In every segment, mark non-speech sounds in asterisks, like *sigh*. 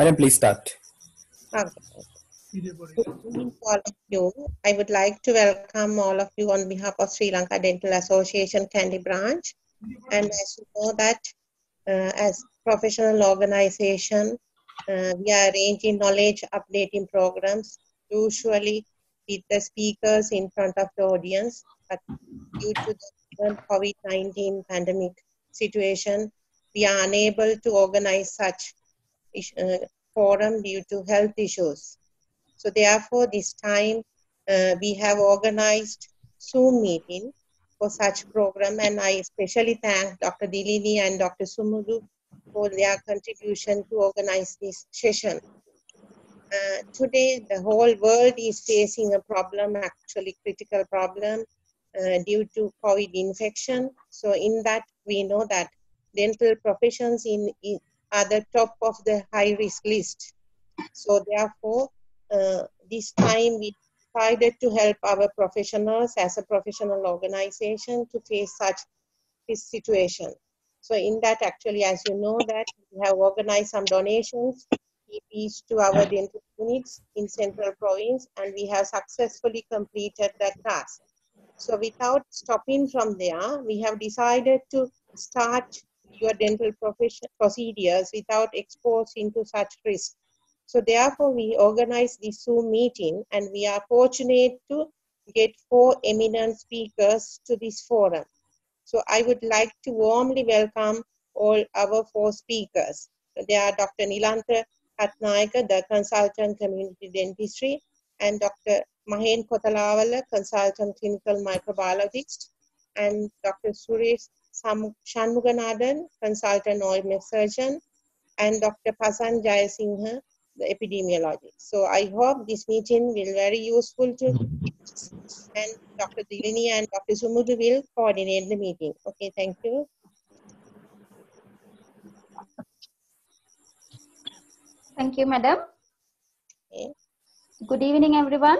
Madam, please start. All of you. I would like to welcome all of you on behalf of Sri Lanka Dental Association Kandy branch. And as you know that uh, as professional organization, uh, we are arranging knowledge updating programs, usually with the speakers in front of the audience. But due to the COVID-19 pandemic situation, we are unable to organize such forum due to health issues. So therefore, this time uh, we have organized Zoom meeting for such program, and I especially thank Dr. Dilini and Dr. Sumudu for their contribution to organize this session. Uh, today, the whole world is facing a problem, actually critical problem, uh, due to COVID infection. So in that, we know that dental professions in, in are the top of the high risk list. So therefore, uh, this time we decided to help our professionals as a professional organization to face such this situation. So in that actually, as you know that we have organized some donations PPs to our dental units in central province and we have successfully completed that task. So without stopping from there, we have decided to start your dental procedures without exposing to such risk. So therefore, we organized this Zoom meeting and we are fortunate to get four eminent speakers to this forum. So I would like to warmly welcome all our four speakers. They are Dr. Nilantha Ratnayake, the consultant community dentistry, and Dr. Mahen Kothalawala, consultant clinical microbiologist, and Dr. Suresh Shanmuganathan, consultant OMF surgeon, and Dr. Pasan Jayasinghe, the epidemiologist. So I hope this meeting will be very useful to and Dr. Dilini and Dr. Sumudu will coordinate the meeting. Okay, thank you. Thank you, madam. Okay. Good evening, everyone.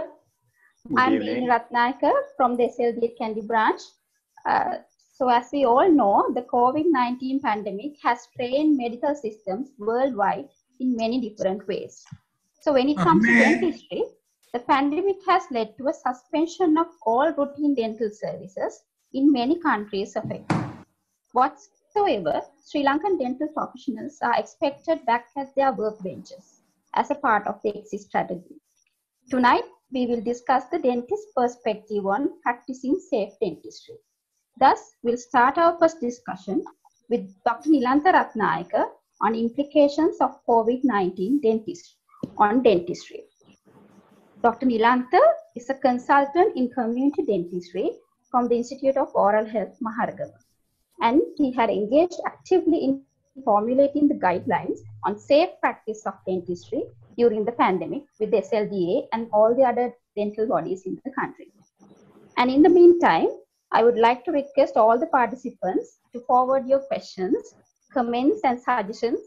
Good I'm evening. Dean from the SLD Kandy branch. Uh, so as we all know, the COVID-19 pandemic has strained medical systems worldwide in many different ways. So when it comes to dentistry, the pandemic has led to a suspension of all routine dental services in many countries affected. Whatsoever, Sri Lankan dental professionals are expected back at their workbenches as a part of the exit strategy. Tonight, we will discuss the dentist's perspective on practicing safe dentistry. Thus, we'll start our first discussion with Dr. Nilantha Ratnayake on implications of COVID-19 dentistry on dentistry. Dr. Nilantha is a consultant in community dentistry from the Institute of Oral Health, Maharagama. And he had engaged actively in formulating the guidelines on safe practice of dentistry during the pandemic with SLDA and all the other dental bodies in the country. And in the meantime, I would like to request all the participants to forward your questions, comments, and suggestions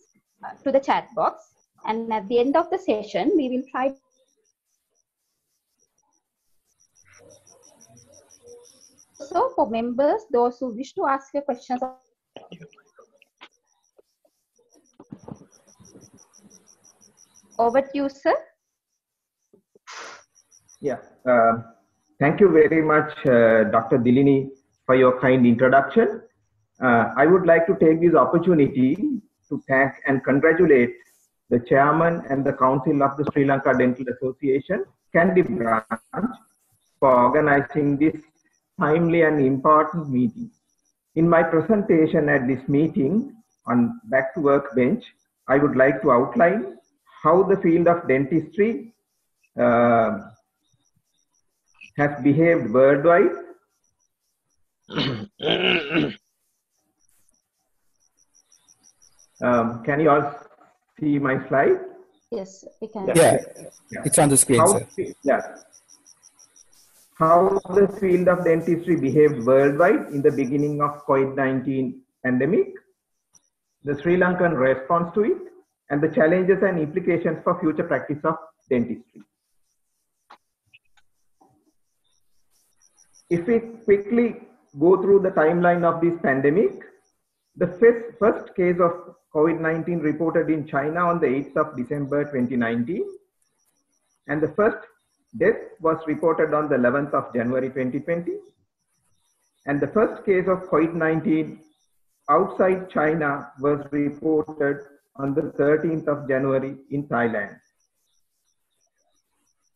uh, to the chat box. And at the end of the session, we will try So for members, those who wish to ask your questions, over to you, sir. Yeah. Uh, thank you very much, uh, Dr. Dilini, for your kind introduction. Uh, I would like to take this opportunity to thank and congratulate the chairman and the council of the Sri Lanka Dental Association, Kandy branch, for organizing this timely and important meeting. In my presentation at this meeting on Back to Work Bench, I would like to outline how the field of dentistry uh, has behaved worldwide. *coughs* um, can you all see my slide? Yes, we can. Yeah, Yeah. it's on the screen, How, sir. yeah. How the field of dentistry behaved worldwide in the beginning of COVID-19 pandemic, the Sri Lankan response to it, and the challenges and implications for future practice of dentistry. If we quickly go through the timeline of this pandemic, The first, first case of COVID-19 reported in China on the 8th of December 2019. And the first death was reported on the 11th of January 2020. And the first case of COVID-19 outside China was reported on the 13th of January in Thailand.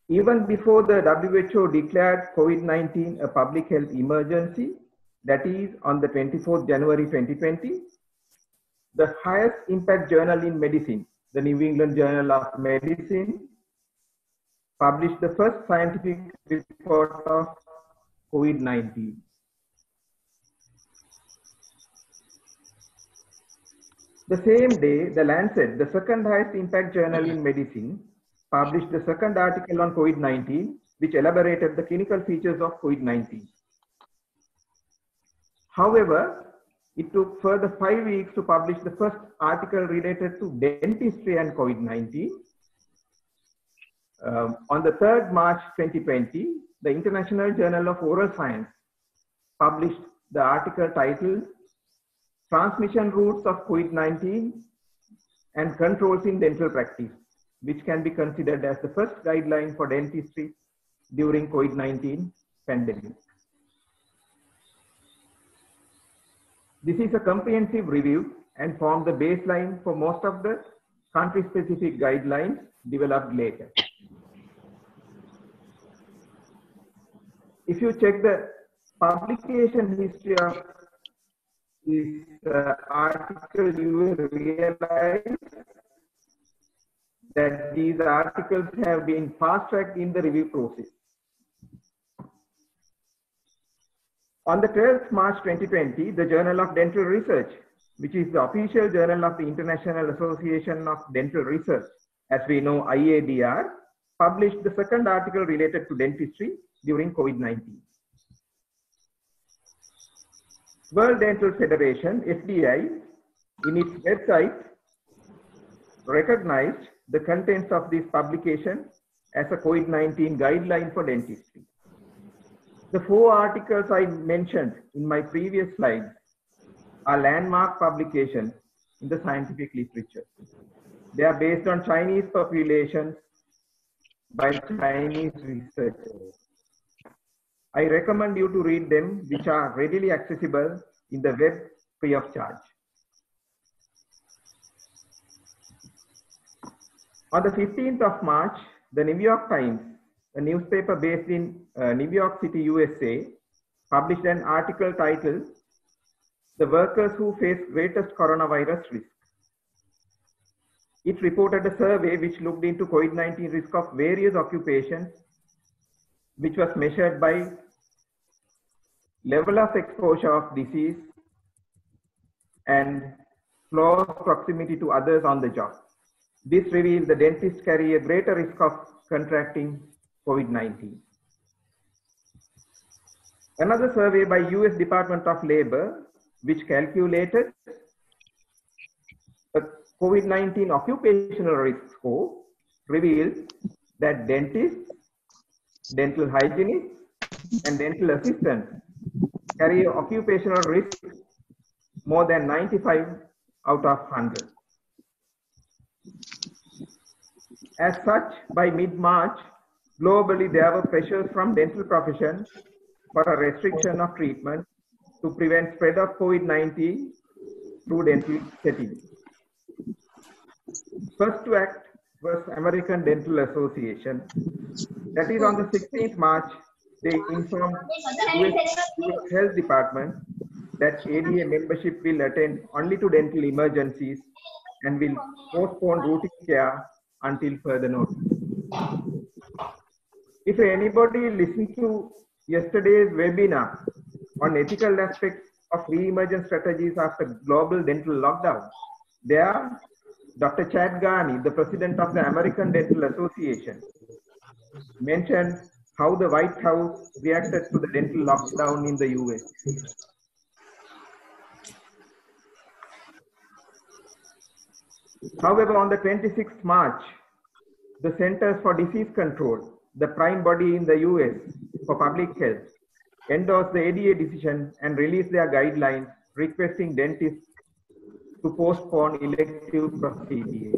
Even before the WHO declared COVID-19 a public health emergency, that is on the 24th January 2020, the highest impact journal in medicine, the New England Journal of Medicine, published the first scientific report of COVID-19. The same day, The Lancet, the second highest impact journal in medicine, published the second article on COVID-19, which elaborated the clinical features of COVID-19. However, it took further five weeks to publish the first article related to dentistry and COVID-19. Um, on the 3rd March 2020, the International Journal of Oral Science published the article titled transmission routes of COVID-19 and controls in dental practice, which can be considered as the first guideline for dentistry during COVID-19 pandemic. This is a comprehensive review and formed the baseline for most of the country-specific guidelines developed later. If you check the publication history of this uh, article, you will realize that these articles have been fast-tracked in the review process. On the 12th March 2020, the Journal of Dental Research, which is the official journal of the International Association of Dental Research, as we know IADR, published the second article related to dentistry during COVID-19. World Dental Federation, FDI, in its website, recognized the contents of this publication as a COVID-19 guideline for dentistry. The four articles I mentioned in my previous slide are landmark publications in the scientific literature. They are based on Chinese populations by Chinese researchers. I recommend you to read them, which are readily accessible in the web free of charge. On the 15th of March, the New York Times, a newspaper based in uh, New York City, USA, published an article titled The Workers Who Face Greatest Coronavirus Risk. It reported a survey which looked into COVID-19 risk of various occupations which was measured by level of exposure of disease and close proximity to others on the job. This reveals the dentists carry a greater risk of contracting COVID-19. Another survey by US Department of Labor, which calculated the COVID-19 occupational risk score, revealed that dentists dental hygienists, and dental assistants carry occupational risk more than 95 out of 100. As such, by mid-March, globally there were pressures from dental profession for a restriction of treatment to prevent spread of COVID-19 through dental settings. First to act was American Dental Association. That is on the 16th March, they informed US Health Department that ADA membership will attend only to dental emergencies and will postpone routine care until further notice. If anybody listened to yesterday's webinar on ethical aspects of re-emergence strategies after global dental lockdown, there Dr. Chad Gehani, the president of the American Dental Association, mentioned how the White House reacted to the dental lockdown in the US. However, on the 26th March, the Centers for Disease Control, the prime body in the US for public health, endorsed the ADA decision and released their guidelines requesting dentists to postpone elective procedures.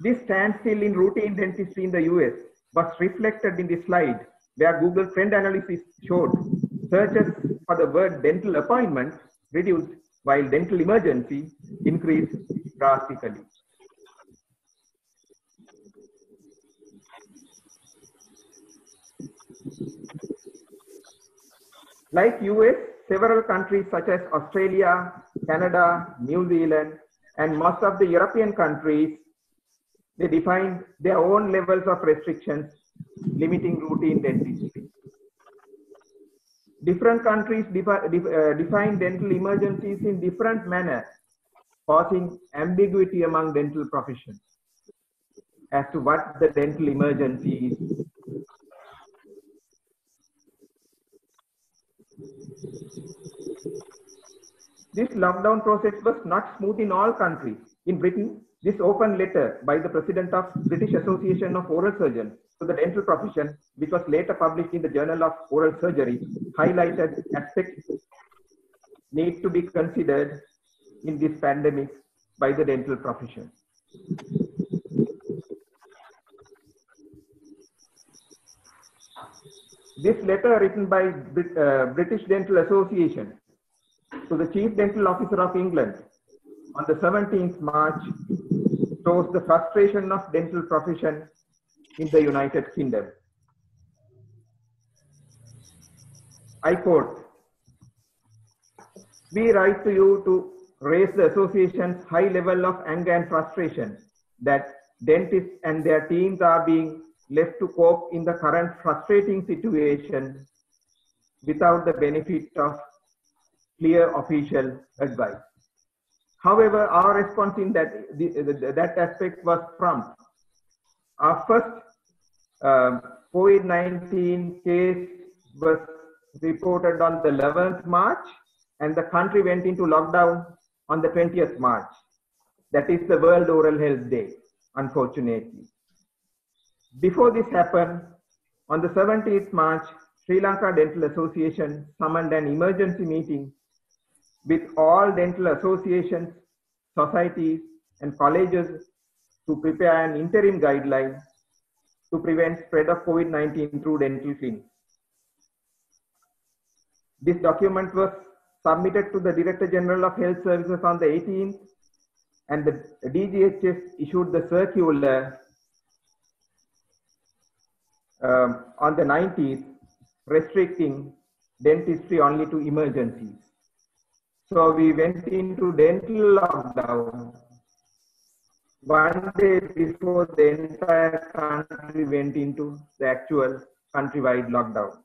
This standstill in routine dentistry in the US was reflected in the slide where Google trend analysis showed searches for the word dental appointment reduced while dental emergency increased drastically. Like US, several countries such as Australia, Canada, New Zealand, and most of the European countries, they define their own levels of restrictions limiting routine dentistry. Different countries defi uh, define dental emergencies in different manner, causing ambiguity among dental professions as to what the dental emergency is. This lockdown process was not smooth in all countries. In Britain, this open letter by the president of British Association of Oral Surgeons to the dental profession, which was later published in the Journal of Oral Surgery, highlighted aspects need to be considered in this pandemic by the dental profession. This letter written by uh, British Dental Association to the Chief Dental Officer of England on the 17th March shows the frustration of dental profession in the United Kingdom. I quote, we write to you to raise the association's high level of anger and frustration that dentists and their teams are being left to cope in the current frustrating situation without the benefit of clear official advice. However, our response in that, the, that aspect was prompt. Our first uh, COVID-19 case was reported on the 11th March and the country went into lockdown on the 20th March. That is the World Oral Health Day, unfortunately. Before this happened, on the 17th March, Sri Lanka Dental Association summoned an emergency meeting with all dental associations, societies, and colleges to prepare an interim guideline to prevent spread of COVID-19 through dental clinics. This document was submitted to the Director General of Health Services on the 18th and the DGHS issued the circular um, on the 19th restricting dentistry only to emergencies. So we went into dental lockdown one day before the entire country went into the actual countrywide lockdown.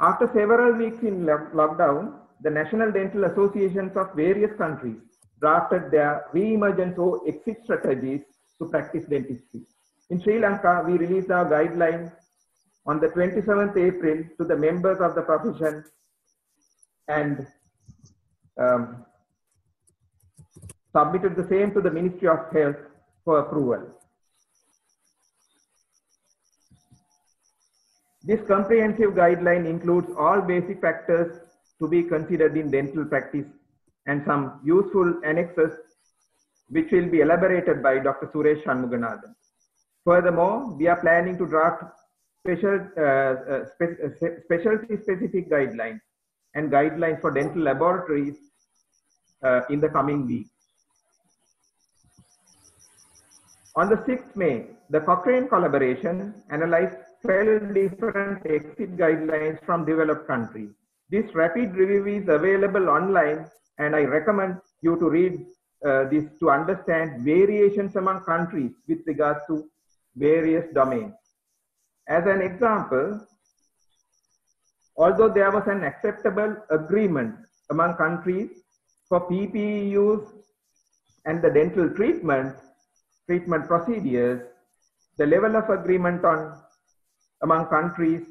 After several weeks in lockdown, the National Dental Associations of various countries drafted their re-emergence or exit strategies to practice dentistry. In Sri Lanka, we released our guidelines on the 27th April to the members of the profession and um, submitted the same to the Ministry of Health for approval. This comprehensive guideline includes all basic factors to be considered in dental practice and some useful annexes which will be elaborated by Dr. Suresh Shanmuganathan. Furthermore, we are planning to draft special, uh, uh, uh, specialty specific guidelines and guidelines for dental laboratories uh, in the coming weeks. On the 6th May, the Cochrane collaboration analyzed 12 different exit guidelines from developed countries. This rapid review is available online and I recommend you to read uh, this to understand variations among countries with regards to various domains. As an example, although there was an acceptable agreement among countries for PPE use and the dental treatment, treatment procedures, the level of agreement on among countries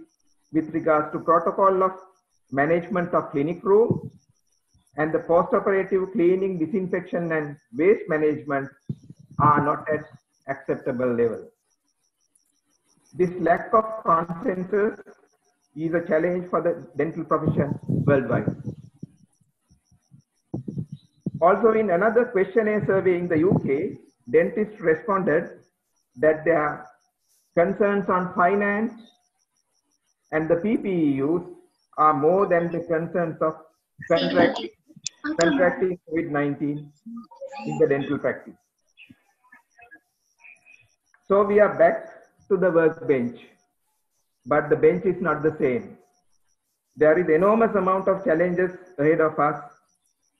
with regards to protocol of management of clinic room and the post-operative cleaning, disinfection and waste management are not at acceptable level. This lack of consensus is a challenge for the dental profession worldwide. Also, in another questionnaire survey in the UK, dentists responded that their concerns on finance and the PPE use are more than the concerns of contracting, contracting COVID-19 in the dental practice. So we are back to the workbench, but the bench is not the same. There is enormous amount of challenges ahead of us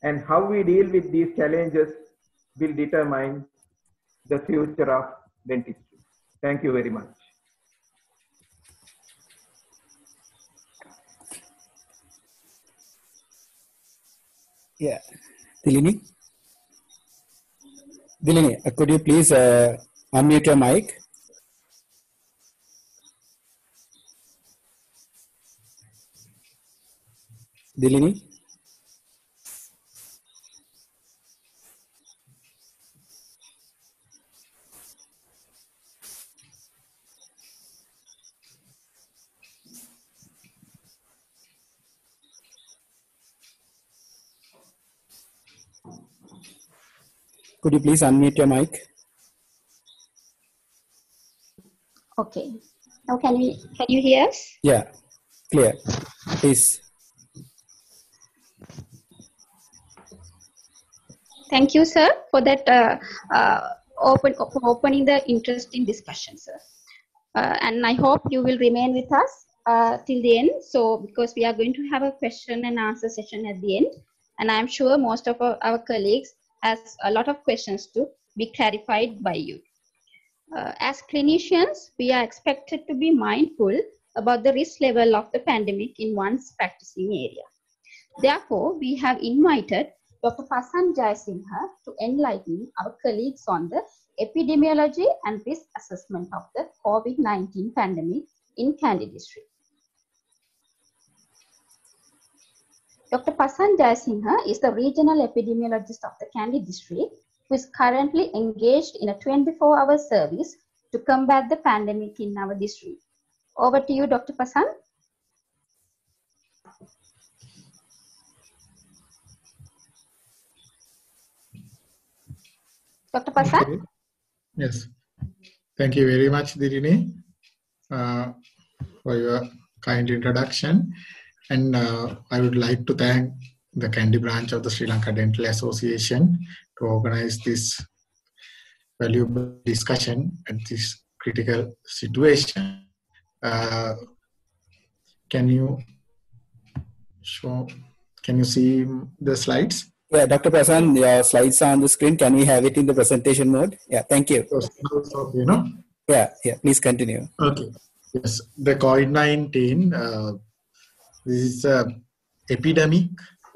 and how we deal with these challenges will determine the future of dentistry. Thank you very much. Yeah. Dilini? Dilini, uh, could you please uh, unmute your mic? Dilini? Could you please unmute your mic? Okay. Now can we can you hear us? Yeah, clear. Please. Thank you, sir, for that uh, uh, open for opening the interesting discussion, sir. Uh, and I hope you will remain with us uh, till the end. So, because we are going to have a question and answer session at the end, and I'm sure most of our, our colleagues has a lot of questions to be clarified by you. Uh, as clinicians, we are expected to be mindful about the risk level of the pandemic in one's practicing area. Therefore, we have invited Dr. Pasan Jayasinghe to enlighten our colleagues on the epidemiology and risk assessment of the COVID-19 pandemic in Kandy district. Dr. Pasan Jayasinghe is the regional epidemiologist of the Kandy district who is currently engaged in a 24-hour service to combat the pandemic in our district. Over to you, Dr. Pasan. Dr. Pasan? Yes. Thank you very much, Dilini, uh, for your kind introduction. And uh, I would like to thank the Kandy branch of the Sri Lanka Dental Association to organize this valuable discussion at this critical situation. Uh, can you show, can you see the slides? Yeah, Dr. Pasan, your slides are on the screen. Can we have it in the presentation mode? Yeah, thank you. So, you know, Yeah, yeah, please continue. Okay. Yes, the COVID-19, uh, this is a epidemic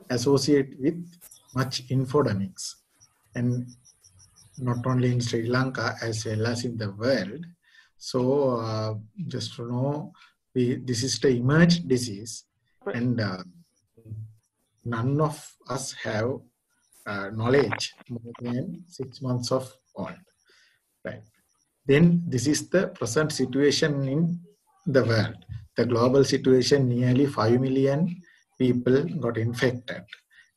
associated with much infodemics, and not only in Sri Lanka as well as in the world. So, uh, just to know, we, this is the emerged disease, and uh, none of us have uh, knowledge more than six months of old, right? then this is the present situation in the world. The global situation, nearly 5 million people got infected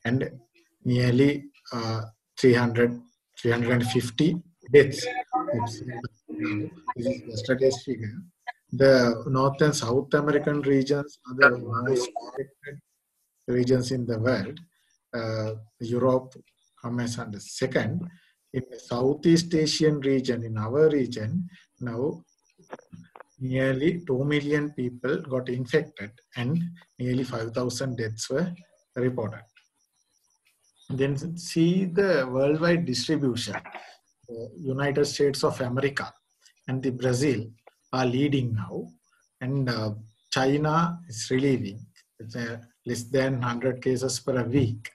and nearly uh, 300, 350 deaths. This is yesterday's figure. The North and South American regions are the most affected regions in the world. Uh, Europe comes the second in the Southeast Asian region, in our region, now nearly 2 million people got infected and nearly 5,000 deaths were reported. Then see the worldwide distribution. The United States of America and the Brazil are leading now and uh, China is relieving. Uh, less than 100 cases per week.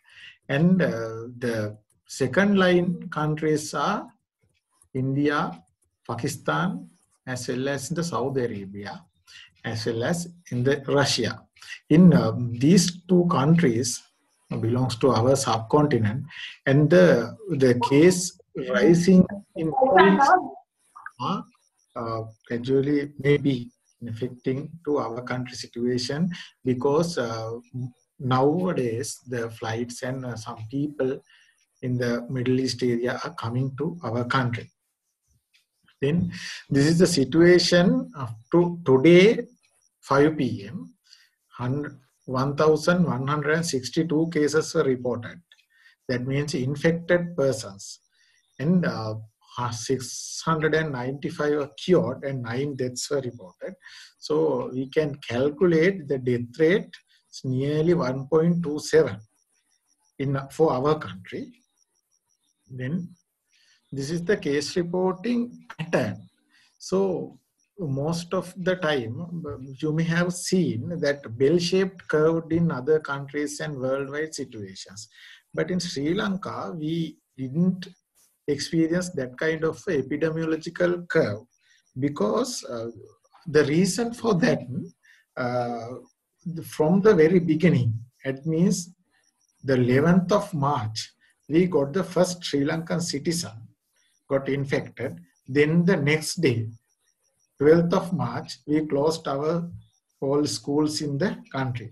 And uh, the second line countries are India, Pakistan, as well as in the Saudi Arabia, as well as in the Russia. In uh, these two countries belongs to our subcontinent, and the the case rising in are uh, gradually maybe affecting to our country situation because uh, nowadays the flights and uh, some people in the Middle East area are coming to our country. Then this is the situation up to today 5 p.m. 1,162 cases were reported. That means infected persons. And uh, 695 were cured and 9 deaths were reported. So we can calculate the death rate is nearly 1.27 in for our country. Then this is the case reporting pattern. So most of the time you may have seen that bell-shaped curve in other countries and worldwide situations but in sri lanka we didn't experience that kind of epidemiological curve because uh, the reason for that uh, from the very beginning it means the 11th of march we got the first sri lankan citizen got infected then the next day 12th of March, we closed our all schools in the country.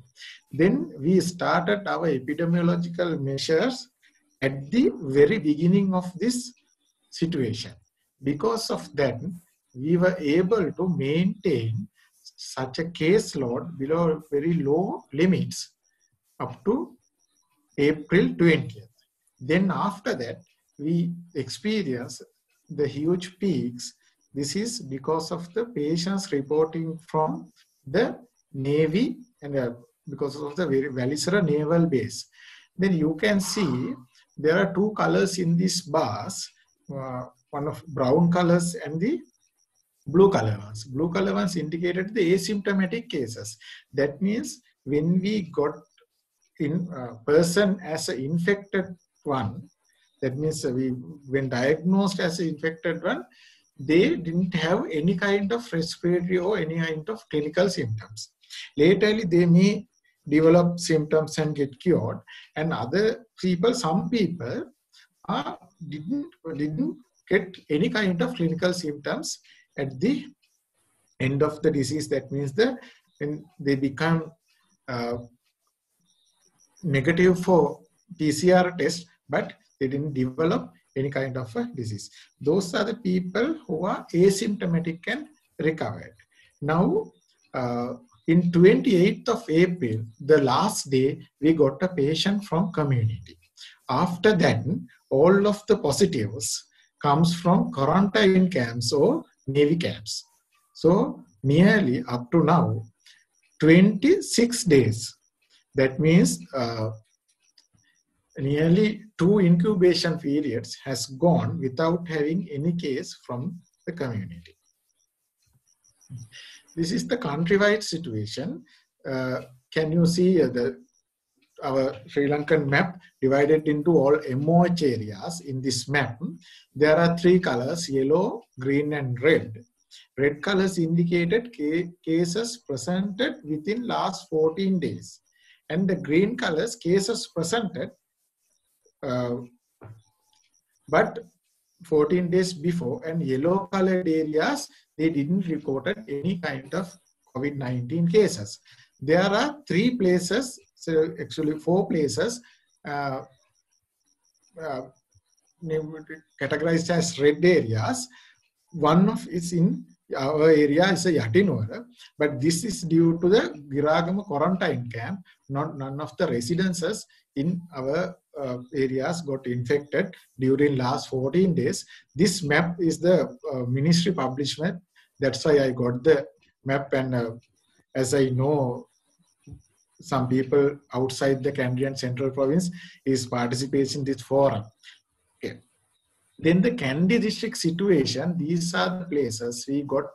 Then we started our epidemiological measures at the very beginning of this situation. Because of that, we were able to maintain such a case load below very low limits up to April 20th. Then after that, we experience the huge peaks this is because of the patients reporting from the Navy and uh, because of the Welisara naval base. Then you can see there are two colors in this bars, uh, one of brown colors and the blue color ones. Blue color ones indicated the asymptomatic cases. That means when we got in uh, person as an infected one, that means we when diagnosed as an infected one, they didn't have any kind of respiratory or any kind of clinical symptoms. Laterly, they may develop symptoms and get cured. And other people, some people uh, didn't, didn't get any kind of clinical symptoms at the end of the disease. That means that when they become uh, negative for PCR test, but they didn't develop any kind of a disease. Those are the people who are asymptomatic and recovered. Now, uh, in 28th of April, the last day, we got a patient from community. After that, all of the positives comes from quarantine camps or Navy camps. So nearly up to now, 26 days. That means uh, nearly two incubation periods has gone without having any case from the community. This is the countrywide situation. Uh, can you see uh, the our Sri Lankan map divided into all MOH areas in this map. There are three colors, yellow, green and red. Red colors indicated cases presented within last 14 days. And the green colors cases presented but 14 days before and yellow colored areas, they didn't report any kind of COVID-19 cases. There are three places, so actually four places uh, uh, categorized as red areas. One of is in our area is a Yatinuwara, but this is due to the Giragama quarantine camp. Not none of the residences in our uh, areas got infected during last 14 days. This map is the uh, ministry publishment. That's why I got the map and uh, as I know some people outside the Kandy Central Province is participating in this forum. Then the Kandy district situation, these are the places we got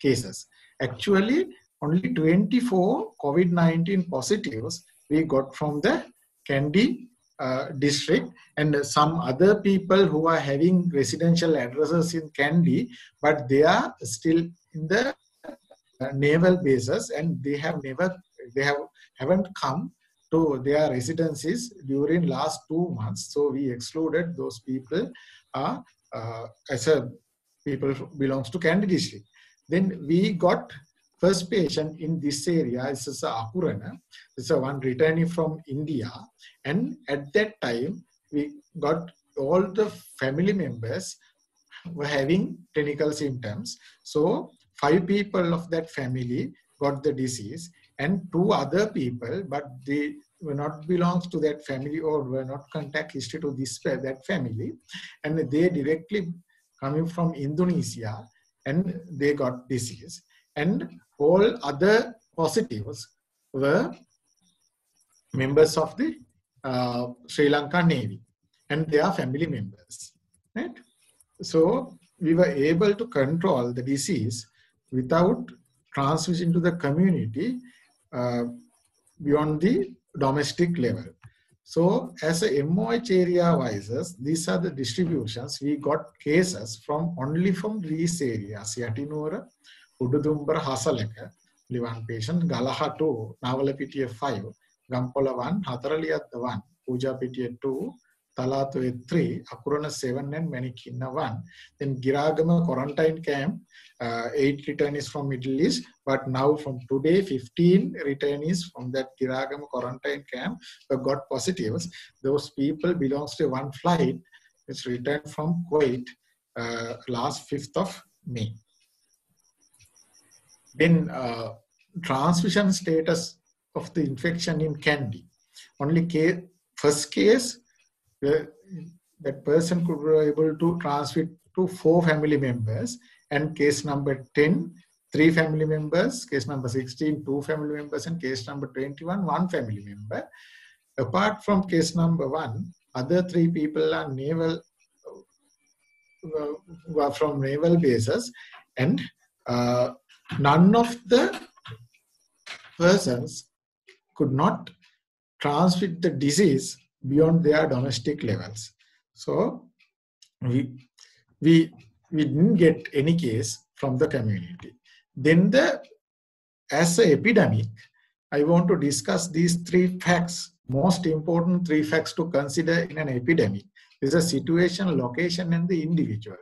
cases. Actually, only 24 COVID-19 positives we got from the Kandy uh, district and some other people who are having residential addresses in Kandy, but they are still in the uh, naval bases and they have never, they have haven't come to their residences during last two months. So we excluded those people uh, uh, as a people belongs to district. Then we got first patient in this area is a Akurana. This is one returning from India. And at that time, we got all the family members were having clinical symptoms. So five people of that family got the disease and two other people, but they were not belongs to that family or were not contact history to this that family. And they directly coming from Indonesia and they got disease. And all other positives were members of the uh, Sri Lanka Navy and their family members. Right? So we were able to control the disease without transmission to the community Uh, beyond the domestic level. So as a MOH area wises, these are the distributions. We got cases from only from these areas, Yatinuwara, Ududumbara, Hasalaka, Livan patient, Galaha 2, Navalapitiya 5, Gampola 1, Hataraliya 1, Puja Pitiya 2, Talatoe 3, Akurana 7 and Manikina 1. Then Giragama quarantine camp, uh, 8 returnees from Middle East, but now from today 15 returnees from that Giragama quarantine camp got positives. Those people belongs to one flight which returned from Kuwait uh, last 5th of May. Then uh, transmission status of the infection in Kandy. Only case, first case that person could be able to transmit to four family members and case number 10 three family members case number 16 two family members and case number 21 one family member. Apart from case number one other three people are naval uh, from naval bases and uh, none of the persons could not transmit the disease beyond their domestic levels. So we, we, we didn't get any case from the community. Then the, as an epidemic, I want to discuss these three facts, most important three facts to consider in an epidemic. Is a situation, location, and the individual.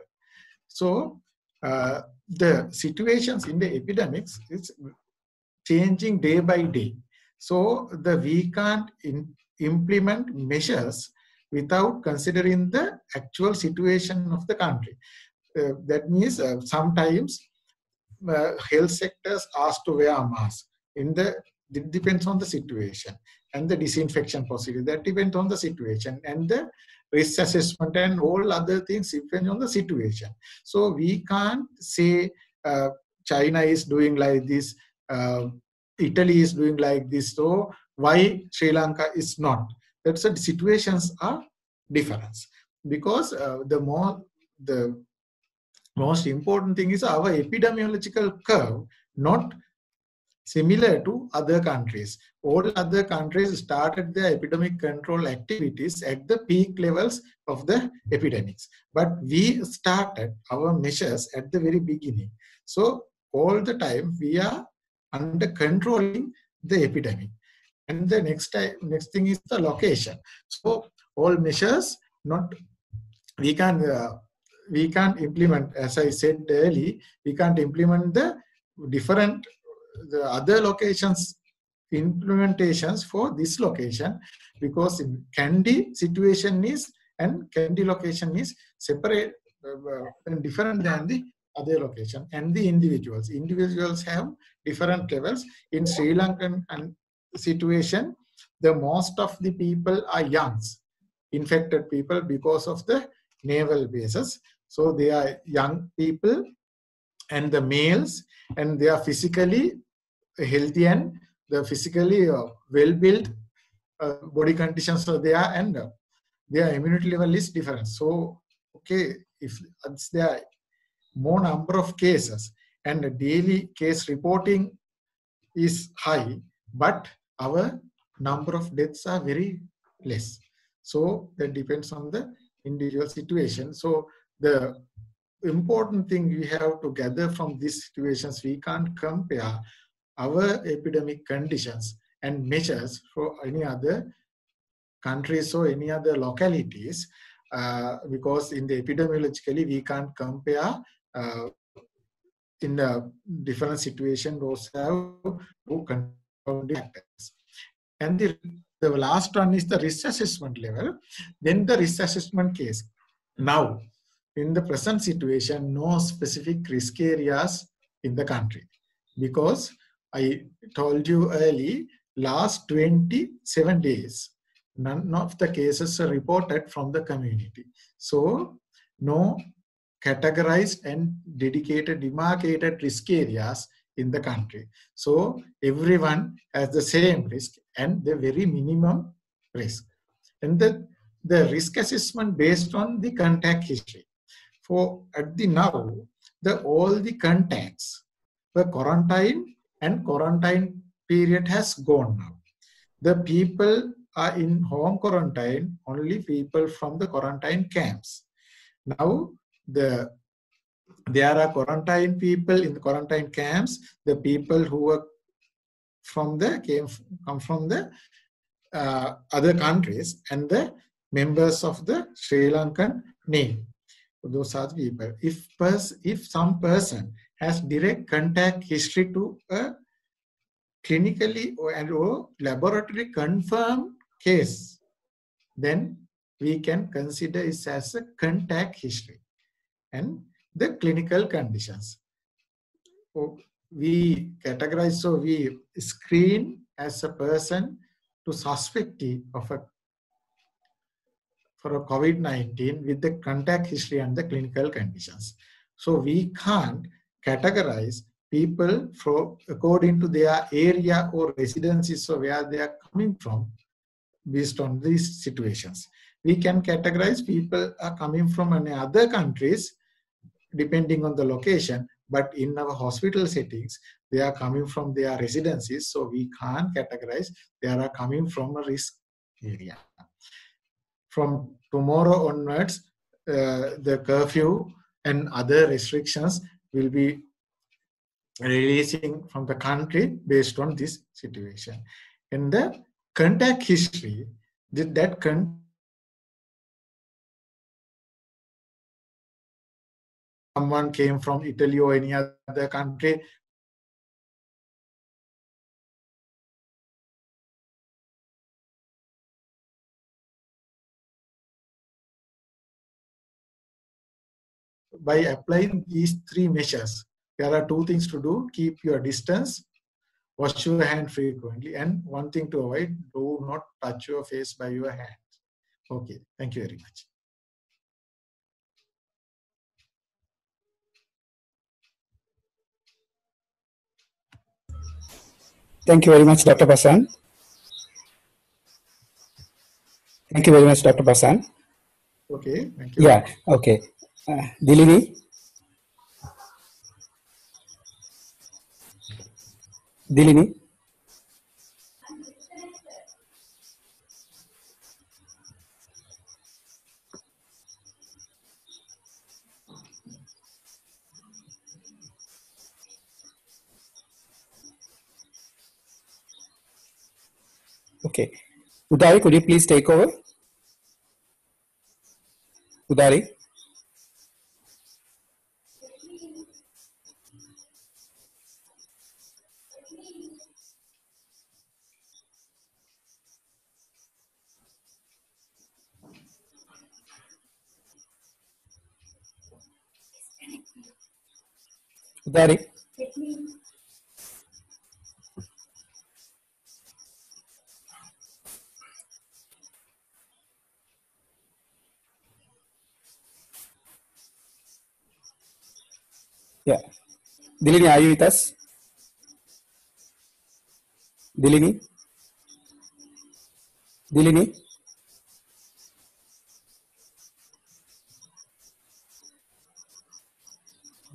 So uh, the situations in the epidemics is changing day by day. So the we can't in, implement measures without considering the actual situation of the country. Uh, that means uh, sometimes uh, health sectors ask to wear a mask. In the it depends on the situation and the disinfection procedure. That depends on the situation and the risk assessment and all other things depend on the situation. So we can't say uh, China is doing like this, uh, Italy is doing like this. So why Sri Lanka is not. That's the situations are different because uh, the more the most important thing is our epidemiological curve not similar to other countries. All other countries started their epidemic control activities at the peak levels of the epidemics. But we started our measures at the very beginning. So all the time we are under controlling the epidemic. And the next time, next thing is the location. So all measures not we can uh, we can't implement as I said early we can't implement the different the other locations implementations for this location because in Kandy situation is and Kandy location is separate uh, and different than the other location and the individuals individuals have different levels in Sri Lankan and situation, the most of the people are youngs, infected people because of the naval bases. So they are young people and the males and they are physically healthy and the physically uh, well-built uh, body conditions are there and uh, their immunity level is different. So, okay, if there are more number of cases and daily case reporting is high, but our number of deaths are very less. So that depends on the individual situation. So the important thing we have to gather from these situations, we can't compare our epidemic conditions and measures for any other countries or any other localities uh, because in the epidemiologically we can't compare uh, in the different situation, those have And the, the last one is the risk assessment level. Then the risk assessment case. Now, in the present situation, no specific risk areas in the country because I told you early, last 27 days, none of the cases are reported from the community. So no categorized and dedicated, demarcated risk areas in the country. So everyone has the same risk and the very minimum risk. And the, the risk assessment based on the contact history. For at the now, the all the contacts were quarantined and quarantine period has gone now. The people are in home quarantine, only people from the quarantine camps. Now, the there are quarantine people in the quarantine camps, the people who are from the came come from the uh, other countries and the members of the Sri Lankan Navy. Those are the people. If pers if some person has direct contact history to a clinically or, and or laboratory confirmed case, then we can consider it as a contact history and the clinical conditions. So we categorize, so we screen as a person to suspect of a for a COVID-19 with the contact history and the clinical conditions. So we can't categorize people for according to their area or residencies or where they are coming from based on these situations. We can categorize people are coming from any other countries depending on the location, but in our hospital settings, they are coming from their residencies, so we can't categorize they are coming from a risk area. From tomorrow onwards, uh, the curfew and other restrictions will be releasing from the country based on this situation. In the contact history, did that con someone came from Italy or any other country, by applying these three measures, there are two things to do. Keep your distance, wash your hand frequently, and one thing to avoid, do not touch your face by your hand. Okay, thank you very much. Thank you very much, Dr. Pasan. Thank you very much, Dr. Pasan. Okay, thank you. Yeah, okay. Uh, Dilini? Dilini? Okay. Udari, could you please take over? Udari? Udari? Dilini, are you with us? Dilini? Dilini?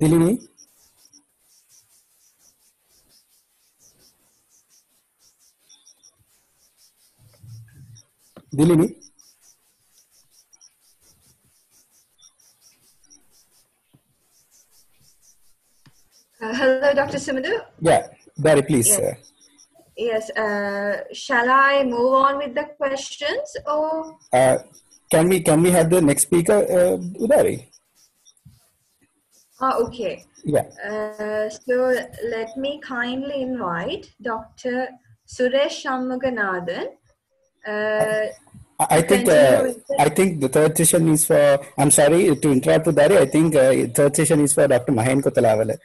Dilini? Dilini? Uh, hello, Dr. Sumudu. Yeah, Dari, please. Yes. uh, Yes, uh, shall I move on with the questions or? Uh, can we can we have the next speaker, uh, Udari? Ah, okay. Yeah. Uh, so let me kindly invite Dr. Suresh Shanmuganathan. Uh, I think uh, the- I think the third session is for. I'm sorry to interrupt, Dari. I think uh, third session is for Dr. Mahen Kothalawala.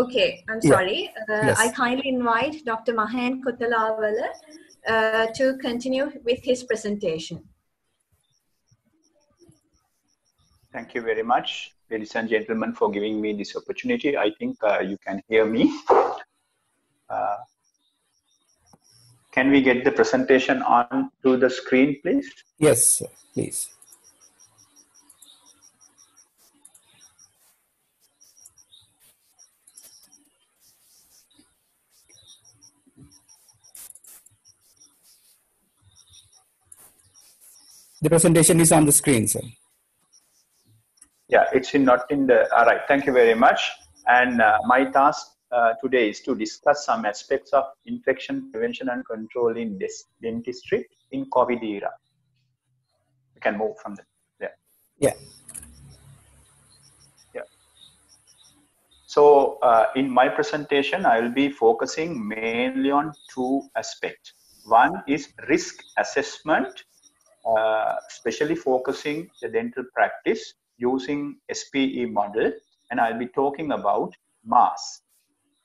Okay, I'm Yeah. sorry. Uh, Yes. I kindly invite Dr. Mahen Kothalawala uh, to continue with his presentation. Thank you very much, ladies and gentlemen, for giving me this opportunity. I think uh, you can hear me. Uh, can we get the presentation on to the screen, please? Yes, please. The presentation is on the screen, sir. Yeah, it's in, not in the. All right, thank you very much. And uh, my task uh, today is to discuss some aspects of infection prevention and control in this dentistry in COVID era. We can move from there. Yeah. Yeah. So uh, in my presentation, I will be focusing mainly on two aspects. One is risk assessment, uh, especially focusing the dental practice using SPE model, and I'll be talking about mass,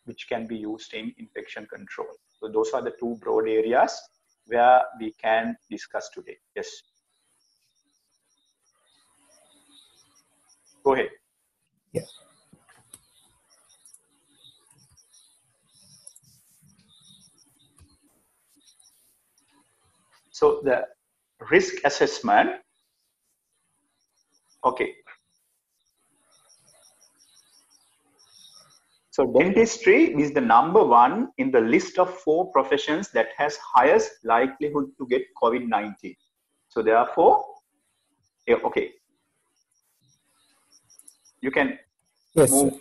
which can be used in infection control. So those are the two broad areas where we can discuss today. Yes. Go ahead. Yeah. So the risk assessment, okay. So dentistry is the number one in the list of four professions that has highest likelihood to get COVID-19. So therefore, okay. You can Yes, sir.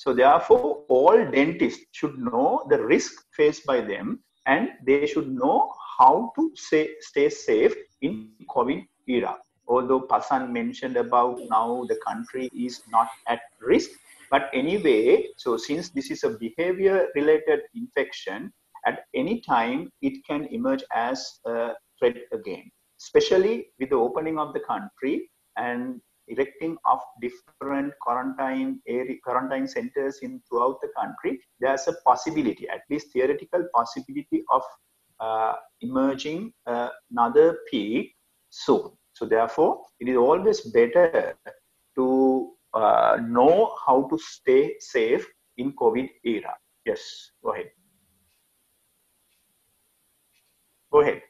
So therefore, all dentists should know the risk faced by them and they should know how to say, stay safe in COVID era. Although Pasan mentioned about now the country is not at risk, but anyway, so since this is a behavior related infection, at any time it can emerge as a threat again, especially with the opening of the country and erecting of different quarantine area, quarantine centers in throughout the country, there's a possibility, at least theoretical possibility of uh, emerging uh, another peak soon. So therefore, it is always better to uh, know how to stay safe in COVID era. Yes, go ahead. Go ahead.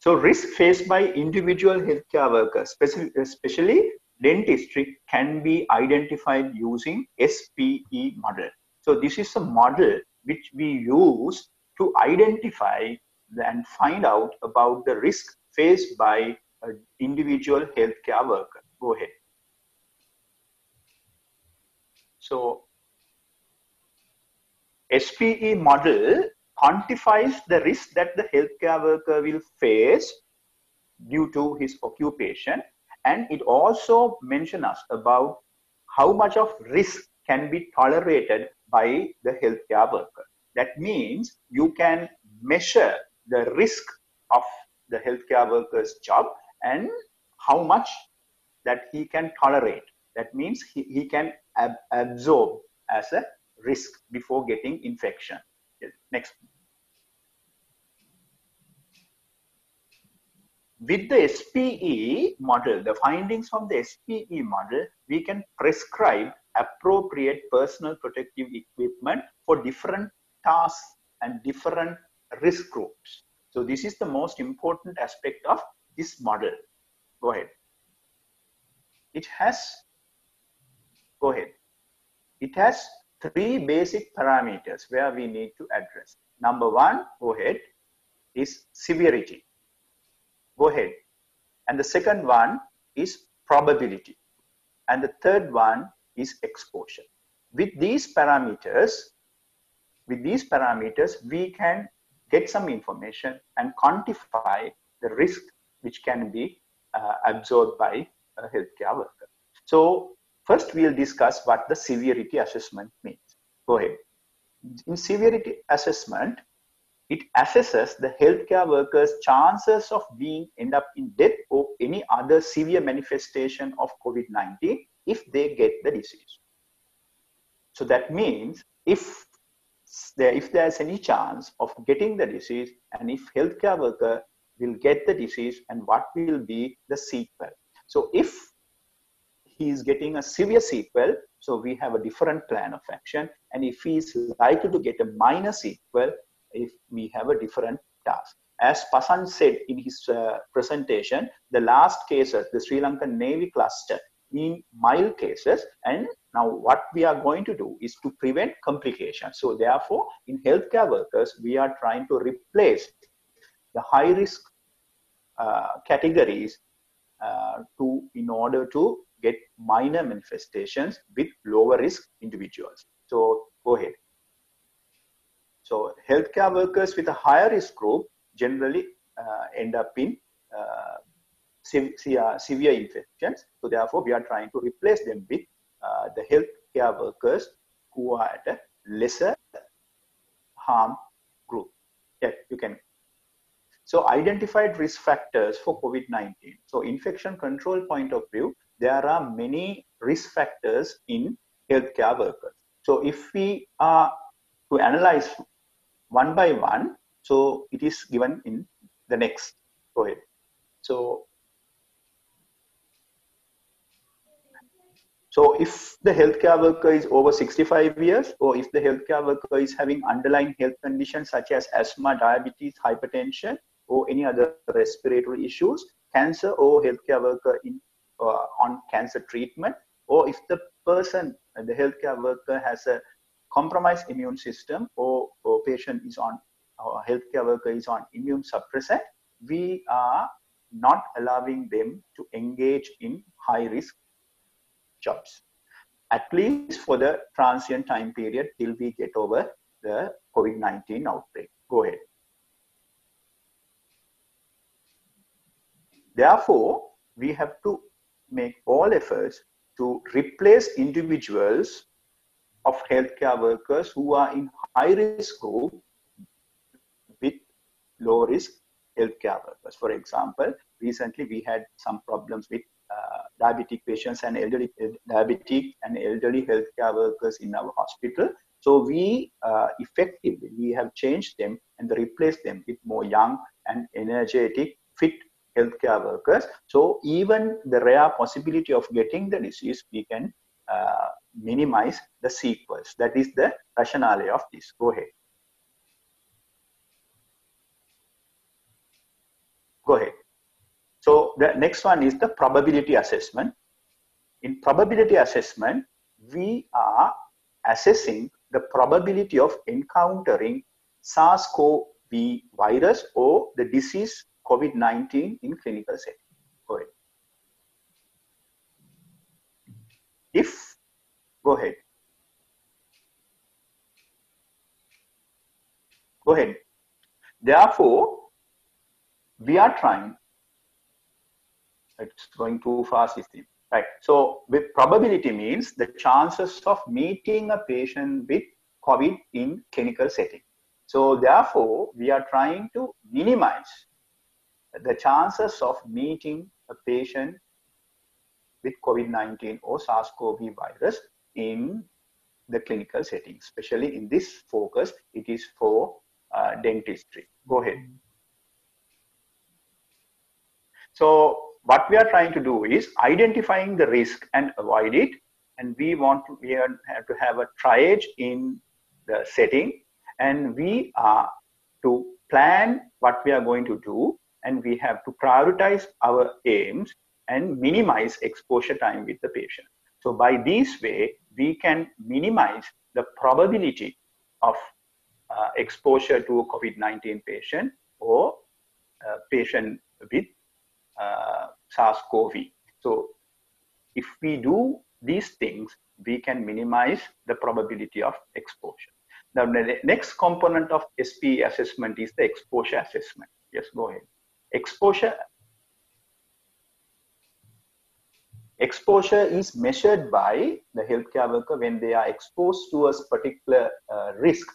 So risk faced by individual healthcare workers, speci- especially dentistry, can be identified using SPE model. So this is a model which we use to identify and find out about the risk faced by an individual healthcare worker. Go ahead. So SPE model quantifies the risk that the healthcare worker will face due to his occupation and it also mentions us about how much of risk can be tolerated by the healthcare worker. That means you can measure the risk of the healthcare worker's job and how much that he can tolerate. That means he, he can ab- absorb as a risk before getting infection. Next. With the SPE model, the findings from the SPE model, we can prescribe appropriate personal protective equipment for different tasks and different risk groups. So this is the most important aspect of this model. Go ahead. It has, go ahead. It has three basic parameters where we need to address. Number one, go ahead, is severity. Go ahead. And the second one is probability. And the third one is exposure. With these parameters, with these parameters, we can get some information and quantify the risk which can be uh, absorbed by a healthcare worker. So first we'll discuss what the severity assessment means. Go ahead. In severity assessment, it assesses the healthcare worker's chances of being end up in death or any other severe manifestation of COVID-19 if they get the disease. So that means if there, if there's any chance of getting the disease and if healthcare worker will get the disease and what will be the sequel. So if he is getting a severe sequel, so we have a different plan of action. And if he is likely to get a minor sequel, if we have a different task. As Pasan said in his uh, presentation, the last cases, the Sri Lankan Navy cluster, in mild cases and now what we are going to do is to prevent complications so therefore in healthcare workers we are trying to replace the high risk uh, categories uh, to in order to get minor manifestations with lower risk individuals so go ahead so healthcare workers with a higher risk group generally uh, end up in uh, severe infections. So therefore, we are trying to replace them with uh, the healthcare workers who are at a lesser harm group. Yeah, you can. So identified risk factors for COVID-19. So infection control point of view, there are many risk factors in healthcare workers. So if we are to analyze one by one, so it is given in the next. Go ahead. So So if the healthcare worker is over 65 years, or if the healthcare worker is having underlying health conditions such as asthma, diabetes, hypertension, or any other respiratory issues, cancer or healthcare worker in Uh, on cancer treatment, or if the person, uh, the healthcare worker has a compromised immune system, or, or patient is on, or healthcare worker is on immune suppressant, we are not allowing them to engage in high risk jobs, at least for the transient time period till we get over the COVID-19 outbreak. Go ahead. Therefore, we have to make all efforts to replace individuals of healthcare workers who are in high risk group with low risk healthcare workers. For example, recently we had some problems with uh, diabetic patients and elderly diabetic and elderly healthcare workers in our hospital. So we uh, effectively we have changed them and replaced them with more young and energetic, fit healthcare workers. So even the rare possibility of getting the disease, we can uh, minimize the sequels. That is the rationale of this. Go ahead. Go ahead. So the next one is the probability assessment. In probability assessment, we are assessing the probability of encountering SARS-CoV virus or the disease COVID-19 in clinical setting. Go ahead. If, go ahead. Go ahead. Therefore, we are trying it's going too fast, it Right. So with probability means the chances of meeting a patient with COVID in clinical setting. So therefore, we are trying to minimize the chances of meeting a patient with COVID-19 or SARS-CoV virus in the clinical setting, especially in this focus, it is for uh, dentistry. Go ahead. So what we are trying to do is identifying the risk and avoid it and we want to we have to have a triage in the setting and we are to plan what we are going to do and we have to prioritize our aims and minimize exposure time with the patient so by this way we can minimize the probability of uh, exposure to a covid-19 patient or uh, patient with uh, SARS-CoV. So if we do these things, we can minimize the probability of exposure. Now, the next component of SP assessment is the exposure assessment. Yes, go ahead. Exposure. exposure is measured by the healthcare worker when they are exposed to a particular uh, risk.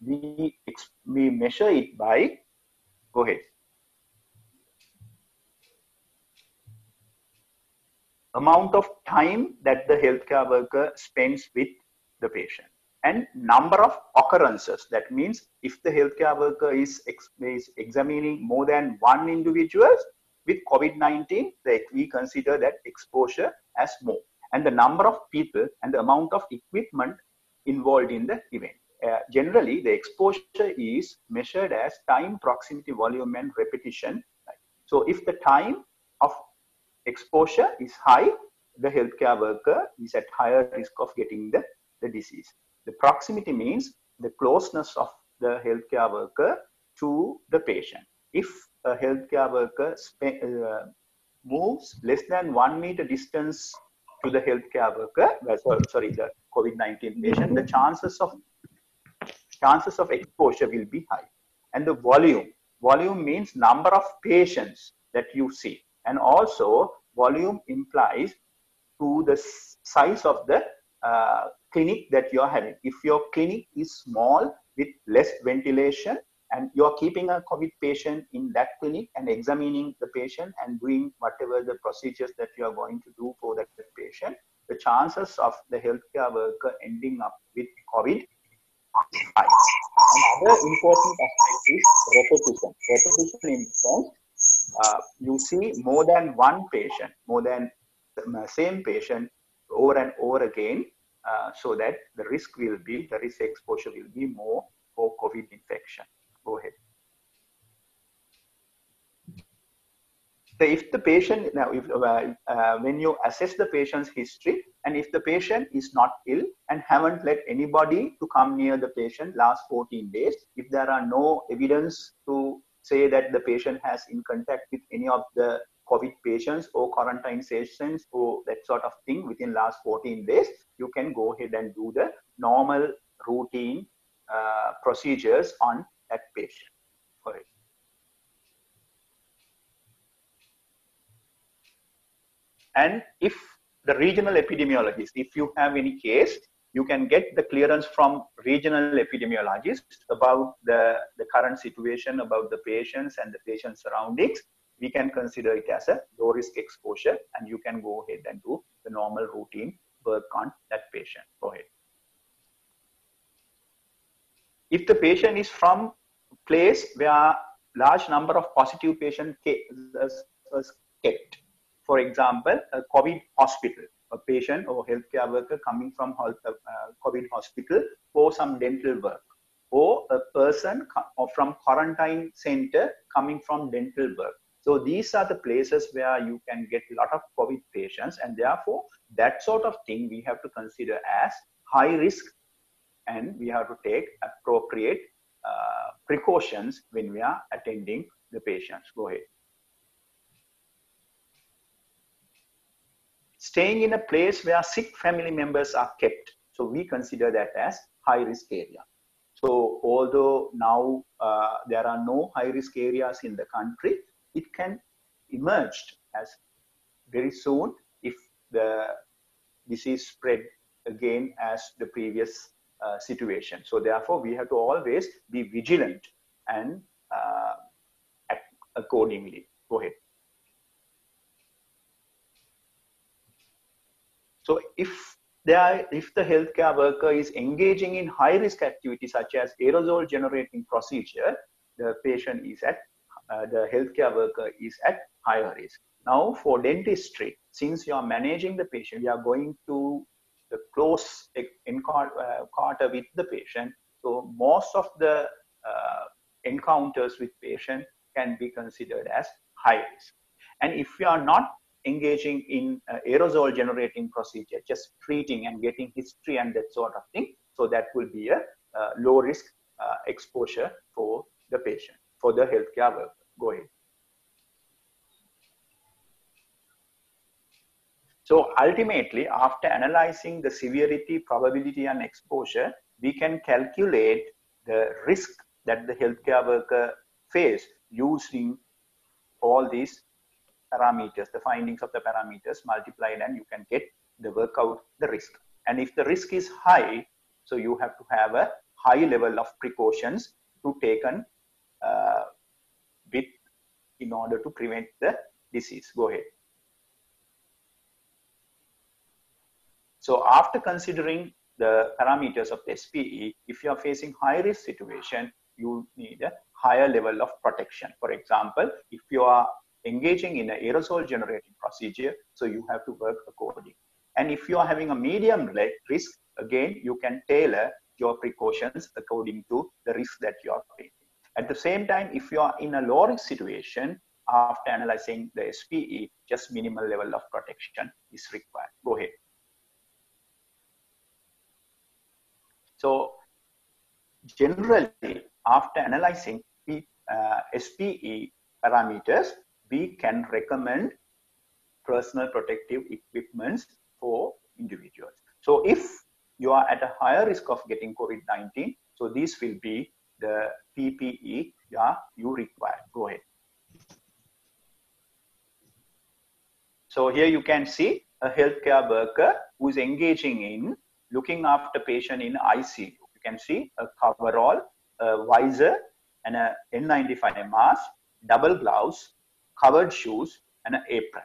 We, we measure it by, go ahead. Amount of time that the healthcare worker spends with the patient and number of occurrences. That means if the healthcare worker is, ex is examining more than one individual with COVID-19, we consider that exposure as more. And the number of people and the amount of equipment involved in the event. Uh, generally, the exposure is measured as time, proximity, volume, and repetition. So if the time of exposure is high, the healthcare worker is at higher risk of getting the, the disease. The proximity means the closeness of the healthcare worker to the patient. If a healthcare worker uh, moves less than one meter distance to the healthcare worker, uh, sorry, the COVID-19 patient, the chances of chances of exposure will be high. And the volume, volume means number of patients that you see. And also volume implies to the size of the uh, clinic that you're having. If your clinic is small with less ventilation and you're keeping a COVID patient in that clinic and examining the patient and doing whatever the procedures that you are going to do for that patient, the chances of the healthcare worker ending up with COVID high. Another important aspect is repetition. Repetition in sense, uh, you see more than one patient, more than the same patient over and over again uh, so that the risk will be, the risk exposure will be more for COVID infection. Go ahead. So if the patient, now if, uh, uh, when you assess the patient's history and if the patient is not ill and haven't let anybody to come near the patient last 14 days, if there are no evidence to say that the patient has in contact with any of the COVID patients or quarantine sessions or that sort of thing within last 14 days, you can go ahead and do the normal routine uh, procedures on that patient. And if the regional epidemiologist, if you have any case, you can get the clearance from regional epidemiologists about the, the current situation, about the patients and the patient surroundings, we can consider it as a low risk exposure and you can go ahead and do the normal routine work on that patient. Go ahead. If the patient is from place where large number of positive patient kept, for example, a COVID hospital, a patient or healthcare worker coming from uh, COVID hospital for some dental work, or a person from quarantine center coming from dental work so these are the places where you can get a lot of COVID patients and therefore that sort of thing we have to consider as high risk and we have to take appropriate uh, precautions when we are attending the patients. Go ahead. Staying in a place where sick family members are kept. So we consider that as high risk area. So although now uh, there are no high risk areas in the country, it can emerge as very soon if the disease spread again as the previous uh, situation. So therefore, we have to always be vigilant and uh, act accordingly. Go ahead. So if there, if the healthcare worker is engaging in high risk activities such as aerosol generating procedure, the patient is at uh, the healthcare worker is at higher risk. Now for dentistry, since you are managing the patient, you are going to the close encounter uh, with the patient. So most of the uh, encounters with patient can be considered as high risk. And if you are not engaging in uh, aerosol generating procedure, just treating and getting history and that sort of thing, so that will be a uh, low risk uh, exposure for the patient for the healthcare worker. Go ahead. So ultimately, after analyzing the severity, probability, and exposure, we can calculate the risk that the healthcare worker face using all these parameters, the findings of the parameters multiplied and you can get the workout the risk. And if the risk is high, so you have to have a high level of precautions to taken uh, in order to prevent the disease. Go ahead. So after considering the parameters of the SPE, if you are facing high risk situation, you need a higher level of protection. For example, if you are engaging in an aerosol generating procedure, so you have to work accordingly. And if you are having a medium risk, again, you can tailor your precautions according to the risk that you are facing. At the same time, if you are in a low risk situation, after analyzing the SPE, just minimal level of protection is required. Go ahead. So generally, after analyzing uh, SPE parameters, we can recommend personal protective equipments for individuals. So if you are at a higher risk of getting COVID-19, so this will be the PPE yeah, you require. Go ahead. So here you can see a healthcare worker who is engaging in looking after patient in ICU. You can see a coverall, a visor, and a N95 mask, double gloves, covered shoes, and an apron.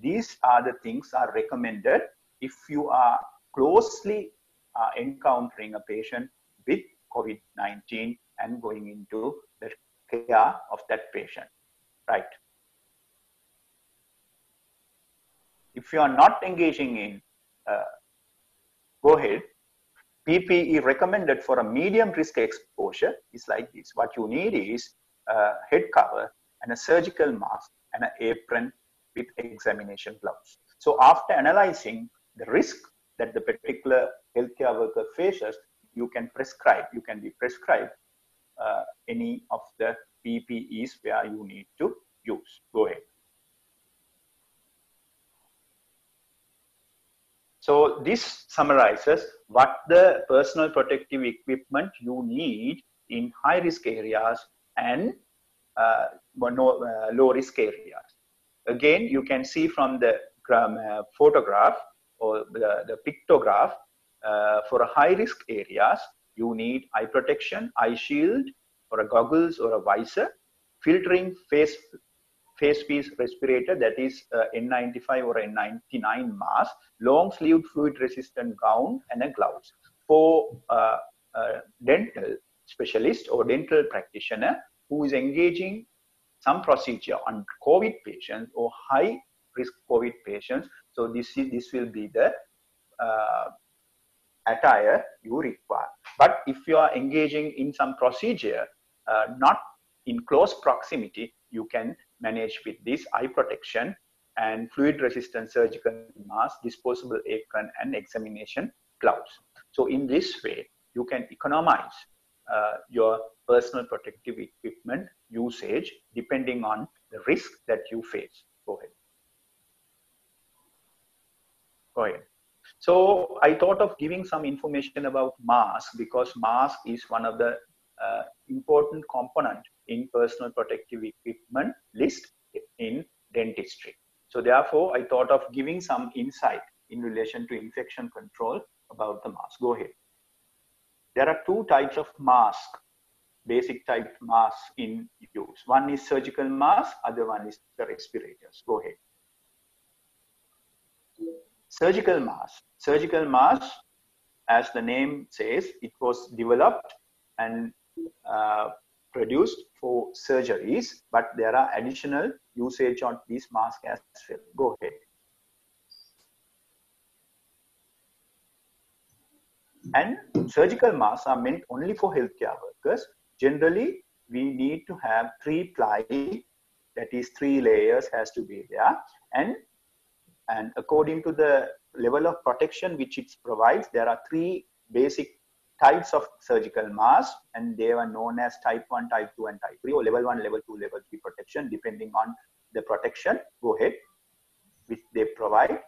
These are the things are recommended if you are closely uh, encountering a patient with COVID-19 and going into the care of that patient, right? If you are not engaging in, uh, go ahead. PPE recommended for a medium risk exposure is like this. What you need is a head cover and a surgical mask and an apron with examination gloves. So after analyzing the risk that the particular healthcare worker faces, you can prescribe, you can be prescribed any of the PPEs where you need to use. Go ahead. So this summarizes what the personal protective equipment you need in high risk areas and uh, uh, low risk areas. Again, you can see from the uh, photograph or the, the pictograph uh, for high risk areas, you need eye protection, eye shield, or a goggles or a visor, filtering face face piece respirator that is uh, N95 or N99 mask, long sleeved fluid resistant gown and a gloves. For uh, a dental specialist or dental practitioner who is engaging some procedure on COVID patients or high risk COVID patients, so this is this will be the uh, attire you require. But if you are engaging in some procedure, uh, not in close proximity, you can manage with this eye protection and fluid resistant surgical mask, disposable apron and examination gloves. So in this way, you can economize uh, your personal protective equipment usage depending on the risk that you face. Go ahead. Go ahead. So I thought of giving some information about mask because mask is one of the uh, important component in personal protective equipment list in dentistry. So therefore, I thought of giving some insight in relation to infection control about the mask. Go ahead. There are two types of mask, basic type mask in use. One is surgical mask, other one is the respirators. Go ahead. Surgical mask. Surgical mask, as the name says, it was developed and uh, produced for surgeries, but there are additional usage on these masks as well. Go ahead. And surgical masks are meant only for healthcare workers. Generally, we need to have three ply, that is three layers has to be there. And, and according to the level of protection which it provides, there are three basic types of surgical masks and they were known as type 1 type 2 and type 3 or level 1 level 2 level 3 protection depending on the protection. Go ahead. Which they provide.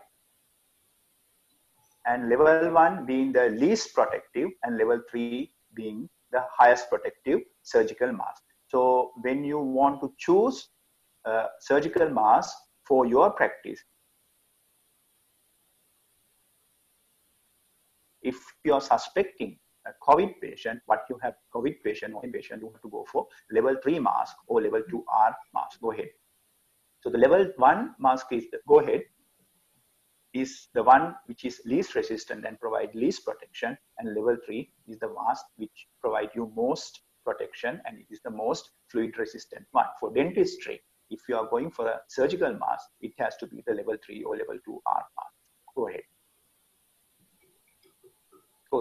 And level 1 being the least protective and level 3 being the highest protective surgical mask. So when you want to choose a surgical mask for your practice, if you are suspecting a COVID patient, what you have COVID patient or patient, you have to go for level three mask or level two R mask. Go ahead. So the level one mask is the, go ahead is the one which is least resistant and provide least protection and level 3 is the mask which provide you most protection and it is the most fluid resistant one for dentistry if you are going for a surgical mask it has to be the level 3 or level 2 r mask go ahead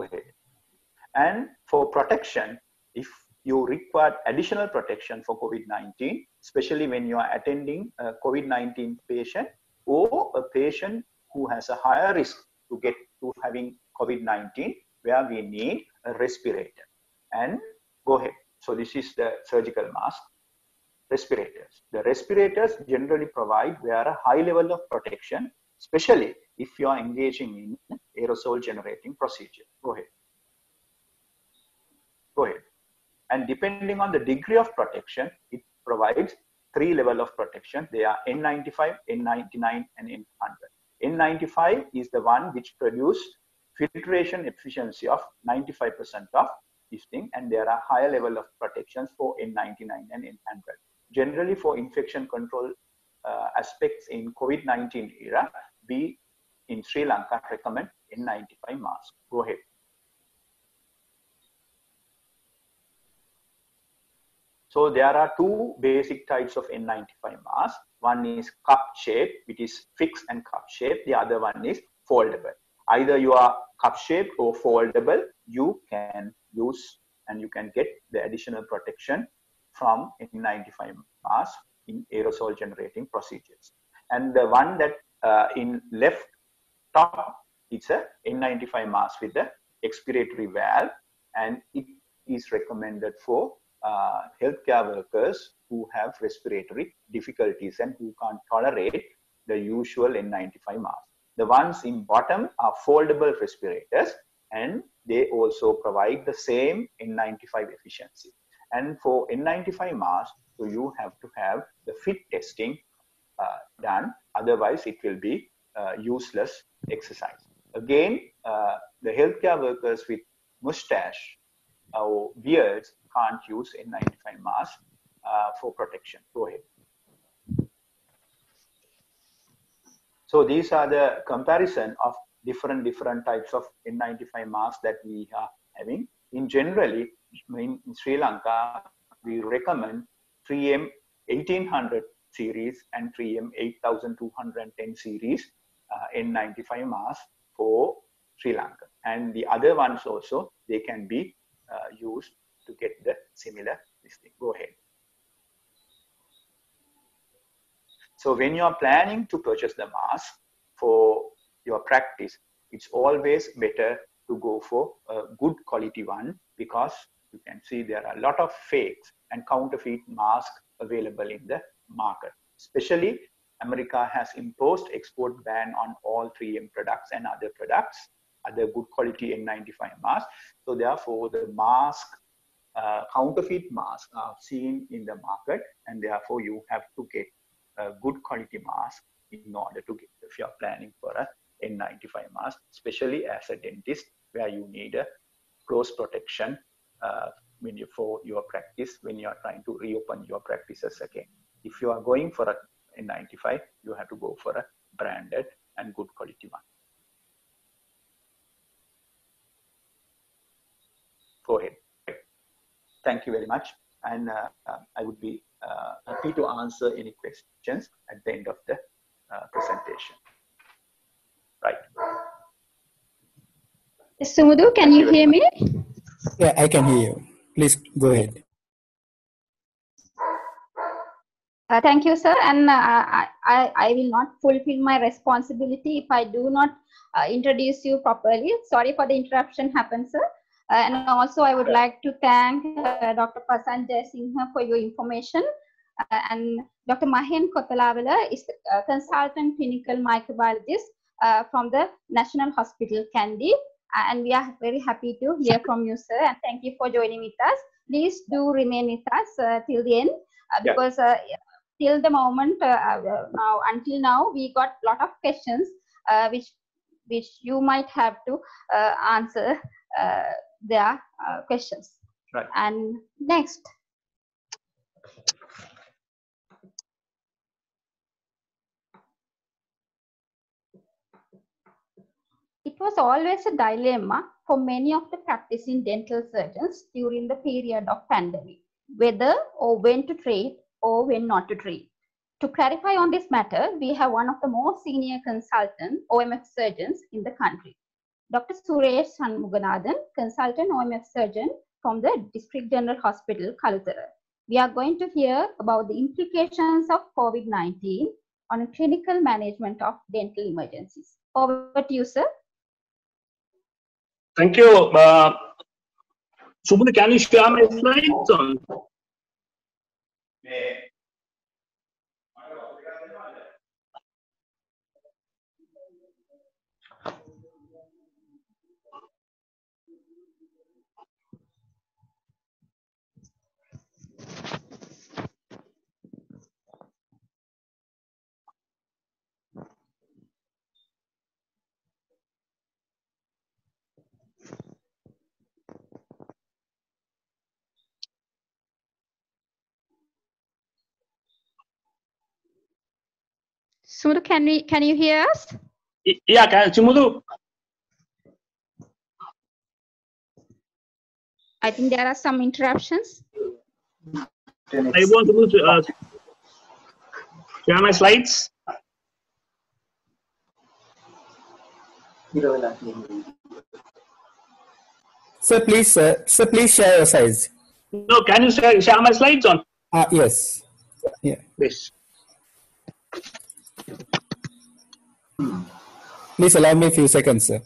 ahead and for protection if you require additional protection for covid-19 especially when you are attending a covid-19 patient or a patient who has a higher risk to get to having COVID-19, where we need a respirator. And go ahead. So this is the surgical mask. Respirators. The respirators generally provide where a high level of protection, especially if you are engaging in aerosol generating procedure. Go ahead. Go ahead. And depending on the degree of protection, it provides three level of protection. They are N95, N99, and N100. N95 is the one which produced filtration efficiency of 95% of this thing and there are higher level of protections for N99 and N100. Generally for infection control uh, aspects in COVID-19 era, we in Sri Lanka recommend N95 mask. Go ahead. So there are two basic types of N95 mask. One is cup shape, which is fixed and cup shape. The other one is foldable. Either you are cup shape or foldable, you can use and you can get the additional protection from N95 mask in aerosol generating procedures. And the one that uh, in left top, it's a N95 mask with the expiratory valve and it is recommended for uh, healthcare workers who have respiratory difficulties and who can't tolerate the usual N95 mask. The ones in bottom are foldable respirators and they also provide the same N95 efficiency. And for N95 mask, so you have to have the fit testing uh, done. Otherwise, it will be uh, useless exercise. Again, uh, the healthcare workers with mustache or beards can't use N95 mask uh, for protection. Go ahead. So these are the comparison of different different types of N95 masks that we are having. In generally, in Sri Lanka, we recommend 3M 1800 series and 3M 8210 series N95 masks for Sri Lanka. And the other ones also, they can be uh, used to get the similar listing. Go ahead. So when you are planning to purchase the mask for your practice, it's always better to go for a good quality one because you can see there are a lot of fakes and counterfeit masks available in the market. Especially America has imposed export ban on all 3M products and other products, other good quality N95 masks. So therefore the mask uh, counterfeit masks are seen in the market and therefore you have to get a good quality mask in order to get if you're planning for a N95 mask, especially as a dentist where you need a close protection uh, when you for your practice when you are trying to reopen your practices again. If you are going for a N95, you have to go for a branded and good quality one. Go ahead. Thank you very much. And uh, I would be uh, happy to answer any questions at the end of the uh, presentation. Right. Sumudu, can you hear me? Yeah, I can hear you. Please go ahead. Uh, thank you, sir. And uh, I, I, will not fulfill my responsibility if I do not uh, introduce you properly. Sorry for the interruption happened, sir. Uh, and also, I would like to thank uh, Dr. Prasan Singha for your information. Uh, and Dr. Mahen Kothalawala is a consultant clinical microbiologist from the National Hospital Kandy. and we are very happy to hear from you, sir. And thank you for joining with us. Please do remain with us till the end because till the moment uh, uh, now until now we got a lot of questions uh, which which you might have to uh, answer uh, their uh, questions Right. and next It was always a dilemma for many of the practicing dental surgeons during the period of pandemic, whether or when to treat or when not to treat. To clarify on this matter, we have one of the most senior consultant OMF surgeons in the country, Dr. Suresh Shanmuganathan, consultant OMF surgeon from the District General Hospital, Kalutara. We are going to hear about the implications of COVID-19 on clinical management of dental emergencies. Over to you, sir. Thank you. Uh, can you share my slides on? eh, Sumudu, can we can you hear us? Yeah, can, Subodh, I think there are some interruptions. I want to uh, share my slides. Sir, please, uh, sir, please share your slides. No, can you share, share my slides on? Ah, yes. Yeah. Yes. Please allow me a few seconds, sir.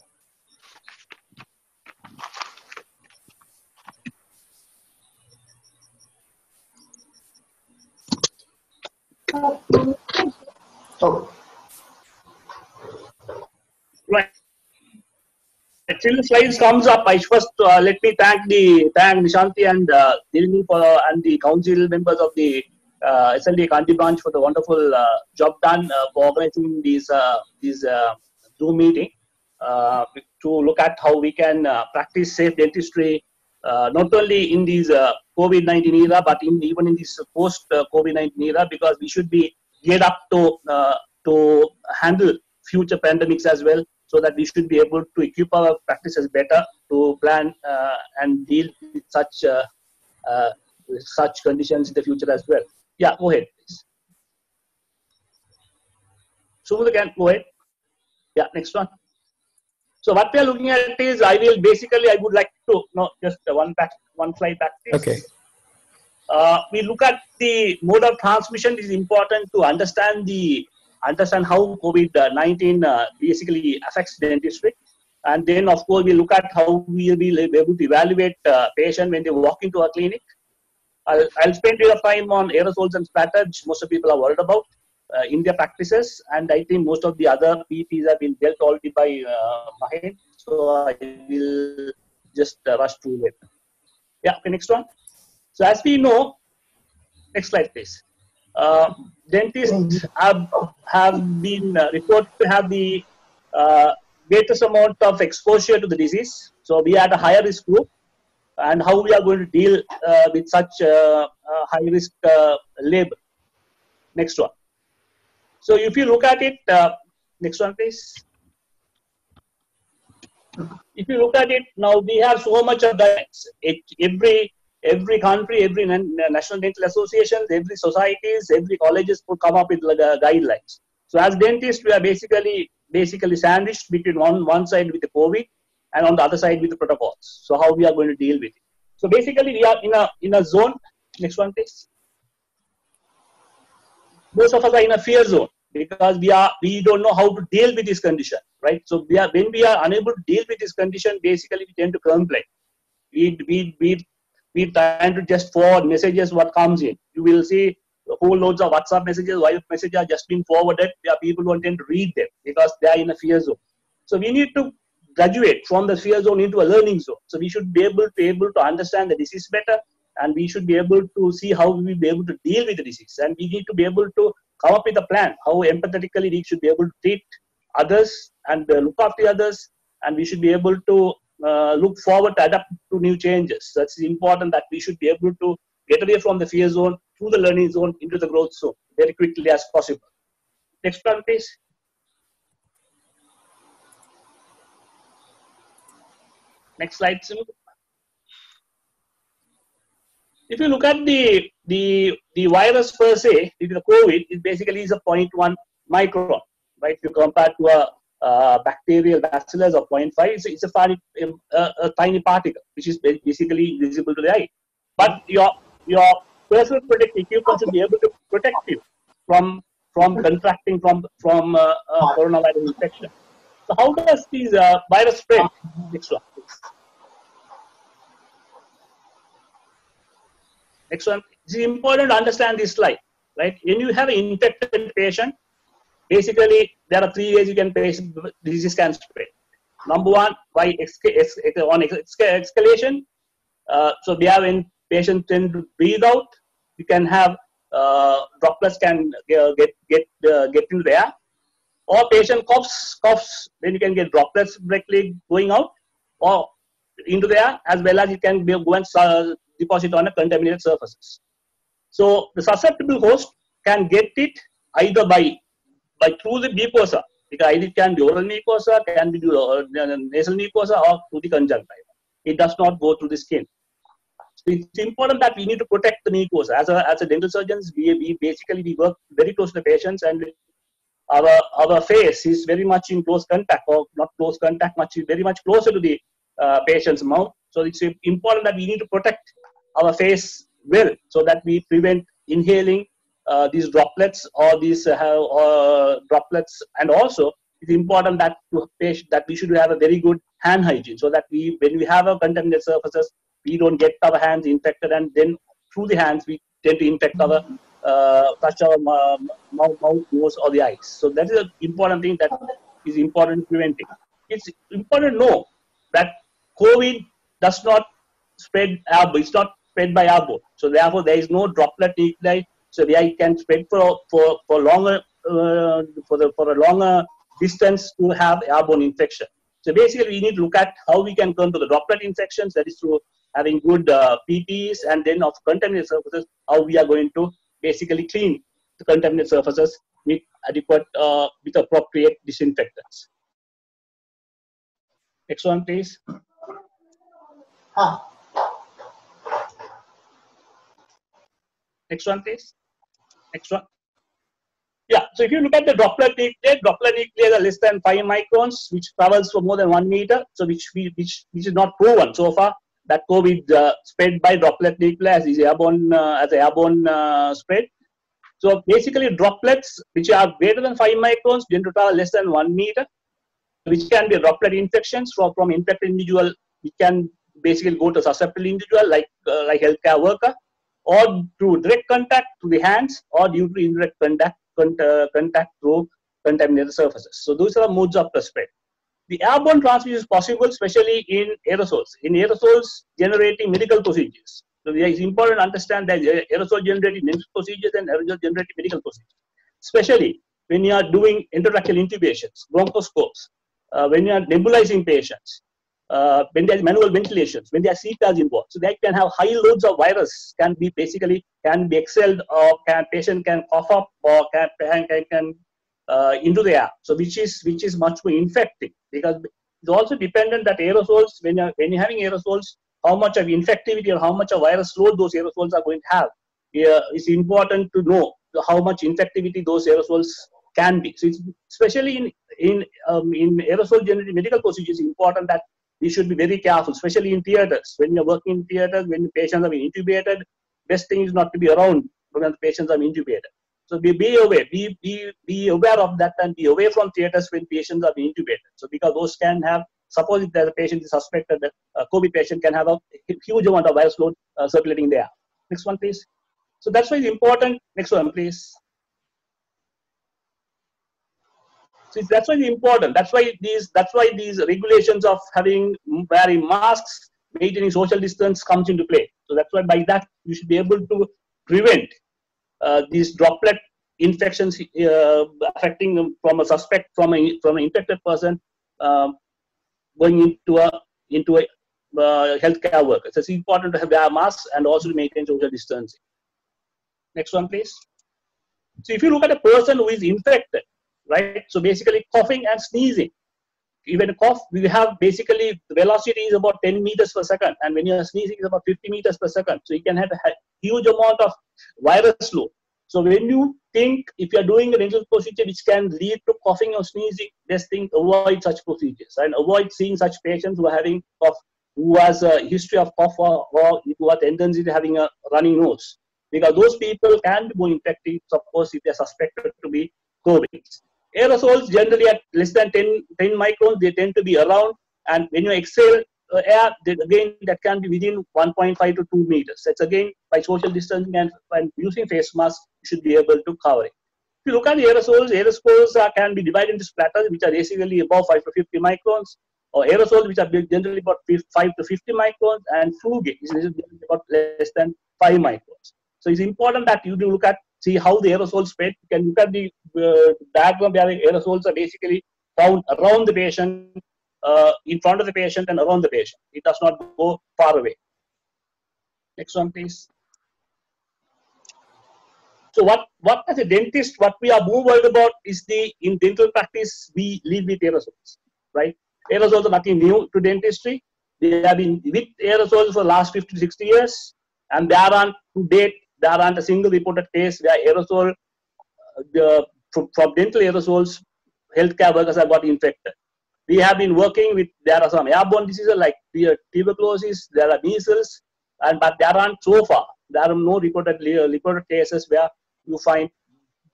Right. Till the slides comes up, I first uh, let me thank the thank Nishanti and uh, Dilini for and the council members of the uh, SLD Kandy branch for the wonderful uh, job done uh, for organizing these uh, these Zoom meeting to look at how we can practice safe dentistry uh, not only in these uh, COVID-19 era but in even in this post uh, COVID-19 era because we should be geared up to uh, to handle future pandemics as well so that we should be able to equip our practices better to plan and deal with such such conditions in the future as well. Yeah, go ahead, please. Sumudu can go ahead. Yeah, next one. So what we are looking at is I will basically I would like to no just one back one slide back. Please. Okay. Uh, we look at the mode of transmission. It is important to understand the understand how COVID-19 uh, basically affects dentistry. And then, of course, we look at how we will be able to evaluate uh, patient when they walk into a clinic. I'll, I'll spend of time on aerosols and splatter, which most of people are worried about uh, in their practices. And I think most of the other PPs have been dealt already by uh, Mahen. So I will just uh, rush through it. Yeah, okay, next one. So as we know, next slide, please. Uh, dentists have, have been uh, reported to have the uh, greatest amount of exposure to the disease. So we are at a higher risk group and how we are going to deal uh, with such uh, uh, high risk uh, labor. Next one. So if you look at it, uh, next one please. If you look at it now, we have so much of guidelines. Every every country, every national dental associations, every societies, every colleges would come up with guidelines. So as dentists, we are basically basically sandwiched between one one side with the COVID and on the other side with the protocols. So how we are going to deal with it. So basically, we are in a in a zone. Next one, please. Most of us are in a fear zone because we are we don't know how to deal with this condition, right? So we are when we are unable to deal with this condition, basically we tend to complain. We we we we trying to just forward messages what comes in. You will see whole loads of WhatsApp messages, Viber messages are just being forwarded. There are people who don't tend to read them because they are in a fear zone. So we need to graduate from the fear zone into a learning zone. So we should be able to able to understand the disease better and we should be able to see how we will be able to deal with the disease. And we need to be able to come up with a plan how empathetically we should be able to treat others and uh, look after others, and we should be able to uh, look forward to adapt to new changes. That's important that we should be able to get away from the fear zone through the learning zone into the growth zone very quickly as possible. Next one, please. Next slide, Sim. If you look at the the the virus per se, the COVID, it basically is a 0.1 micron, right? If you compare to a uh, bacterial bacillus of 0.5, it's, it's a, fairly, um, a, a tiny particle, which is basically visible to the eye. But your your personal protective equipment should be able to protect you from from contracting from from uh, uh, coronavirus infection. So how does these uh, virus spread? Next one. Please. Next one. It's important to understand this slide, right? When you have an infected patient, basically there are three ways you can patient disease can spread. Number one, by on exhalation. Uh, so we have in patient tend to breathe out. You can have uh, droplets can uh, get get uh, get into the air, or patient coughs coughs. Then you can get droplets directly going out or into the air, as well as you can go and uh, deposit on a contaminated surfaces. So the susceptible host can get it either by by through the mucosa. Because either it can be oral mucosa, can be uh, nasal mucosa, or through the conjunctiva. It does not go through the skin. It's important that we need to protect the mucosa. As a, as a dental surgeons, we, we basically we work very close to the patients and our our face is very much in close contact or not close contact much very much closer to the uh, patient's mouth. So it's important that we need to protect our face well so that we prevent inhaling uh, these droplets or these uh, uh, droplets. And also it's important that to patient, that we should have a very good hand hygiene so that we when we have a contaminated surfaces we don't get our hands infected and then through the hands we tend to infect our uh, touch our mouth, mouth, nose or the eyes so that is an important thing that is important preventing it's important to know that covid does not spread airborne it's not spread by airborne so therefore there is no droplet nuclei so the eye can spread for for for longer uh, for the for a longer distance to have airborne infection. So basically, we need to look at how we can control the droplet infections. That is through having good uh, PPEs and then of contaminated surfaces. How we are going to basically clean the contaminated surfaces with adequate uh, with appropriate disinfectants. Next one, please. Ah. Next one, please. Next one. Yeah, so if you look at the droplet nuclei, droplet nuclei are less than 5 microns, which travels for more than 1 meter, so which, we, which, which is not proven so far that COVID uh, spread by droplet nuclei as is airborne, uh, as airborne uh, spread. So basically droplets which are greater than 5 microns tend less than 1 meter, which can be droplet infections from, from infected individual, which can basically go to susceptible individual like, uh, like healthcare worker, or through direct contact to the hands or due to indirect contact, contact through contaminated surfaces. So those are the modes of the spread. The airborne transmission is possible, especially in aerosols. In aerosols generating medical procedures. So it is important to understand that aerosol generating medical procedures and aerosol generating medical procedures. Especially when you are doing endotracheal intubations, bronchoscopes, uh, when you are nebulizing patients, uh, when there's manual ventilations, when there are CPAPs involved. So they can have high loads of virus can be basically can be exhaled or can patient can cough up or can can, can uh, into the air. So which is which is much more infecting because it's also dependent that aerosols when you're when you're having aerosols, how much of infectivity or how much of virus load those aerosols are going to have. Yeah, it's important to know how much infectivity those aerosols can be. So especially in in um, in aerosol generated medical procedures, important that we should be very careful, especially in theaters. When you're working in theaters, when patients are being intubated, best thing is not to be around when the patients are intubated. So be, be aware, be, be, be aware of that and be away from theaters when patients are being intubated. So because those can have, suppose if the patient is suspected, that a COVID patient can have a huge amount of virus load uh, circulating there. Next one, please. So that's why it's important. Next one, please. So that's why it's important. That's why these that's why these regulations of having wearing masks maintaining social distance comes into play. So that's why by that you should be able to prevent these droplet infections uh, affecting from a suspect from a from an infected person uh, going into a into a uh, healthcare worker. So it's important to have wear masks and also to maintain social distancing. Next one, please. So if you look at a person who is infected, right? So basically coughing and sneezing. Even cough, we have basically the velocity is about 10 meters per second, and when you're sneezing, it's about 50 meters per second. So you can have a huge amount of virus load. So when you think if you're doing a dental procedure which can lead to coughing or sneezing, just think avoid such procedures and avoid seeing such patients who are having cough, who has a history of cough or, or who are tendency to having a running nose. Because those people can be more infected, of course, if they're suspected to be COVID. Aerosols generally at less than 10, 10 microns, they tend to be around. And when you exhale air, again, that can be within 1.5 to 2 meters. That's again by social distancing and, and using face masks, you should be able to cover it. If you look at the aerosols, aerosols can be divided into splatters, which are basically above 5 to 50 microns, or aerosols, which are generally about 5 to 50 microns, and fugae, which is about less than 5 microns. So it's important that you do look at see how the aerosols spread. You can look at the uh, diagram where aerosols are basically found around the patient, uh, in front of the patient, and around the patient. It does not go far away. Next one, please. So what, what as a dentist, what we are more worried about is the, in dental practice, we live with aerosols, right? Aerosols are nothing new to dentistry. They have been with aerosols for the last 50 to 60 years. And there aren't, to date, there aren't a single reported case where aerosol, uh, the, from, from dental aerosols, healthcare workers have got infected. We have been working with, there are some airborne diseases like tuberculosis, there are measles, and but there aren't so far, there are no reported, reported cases where you find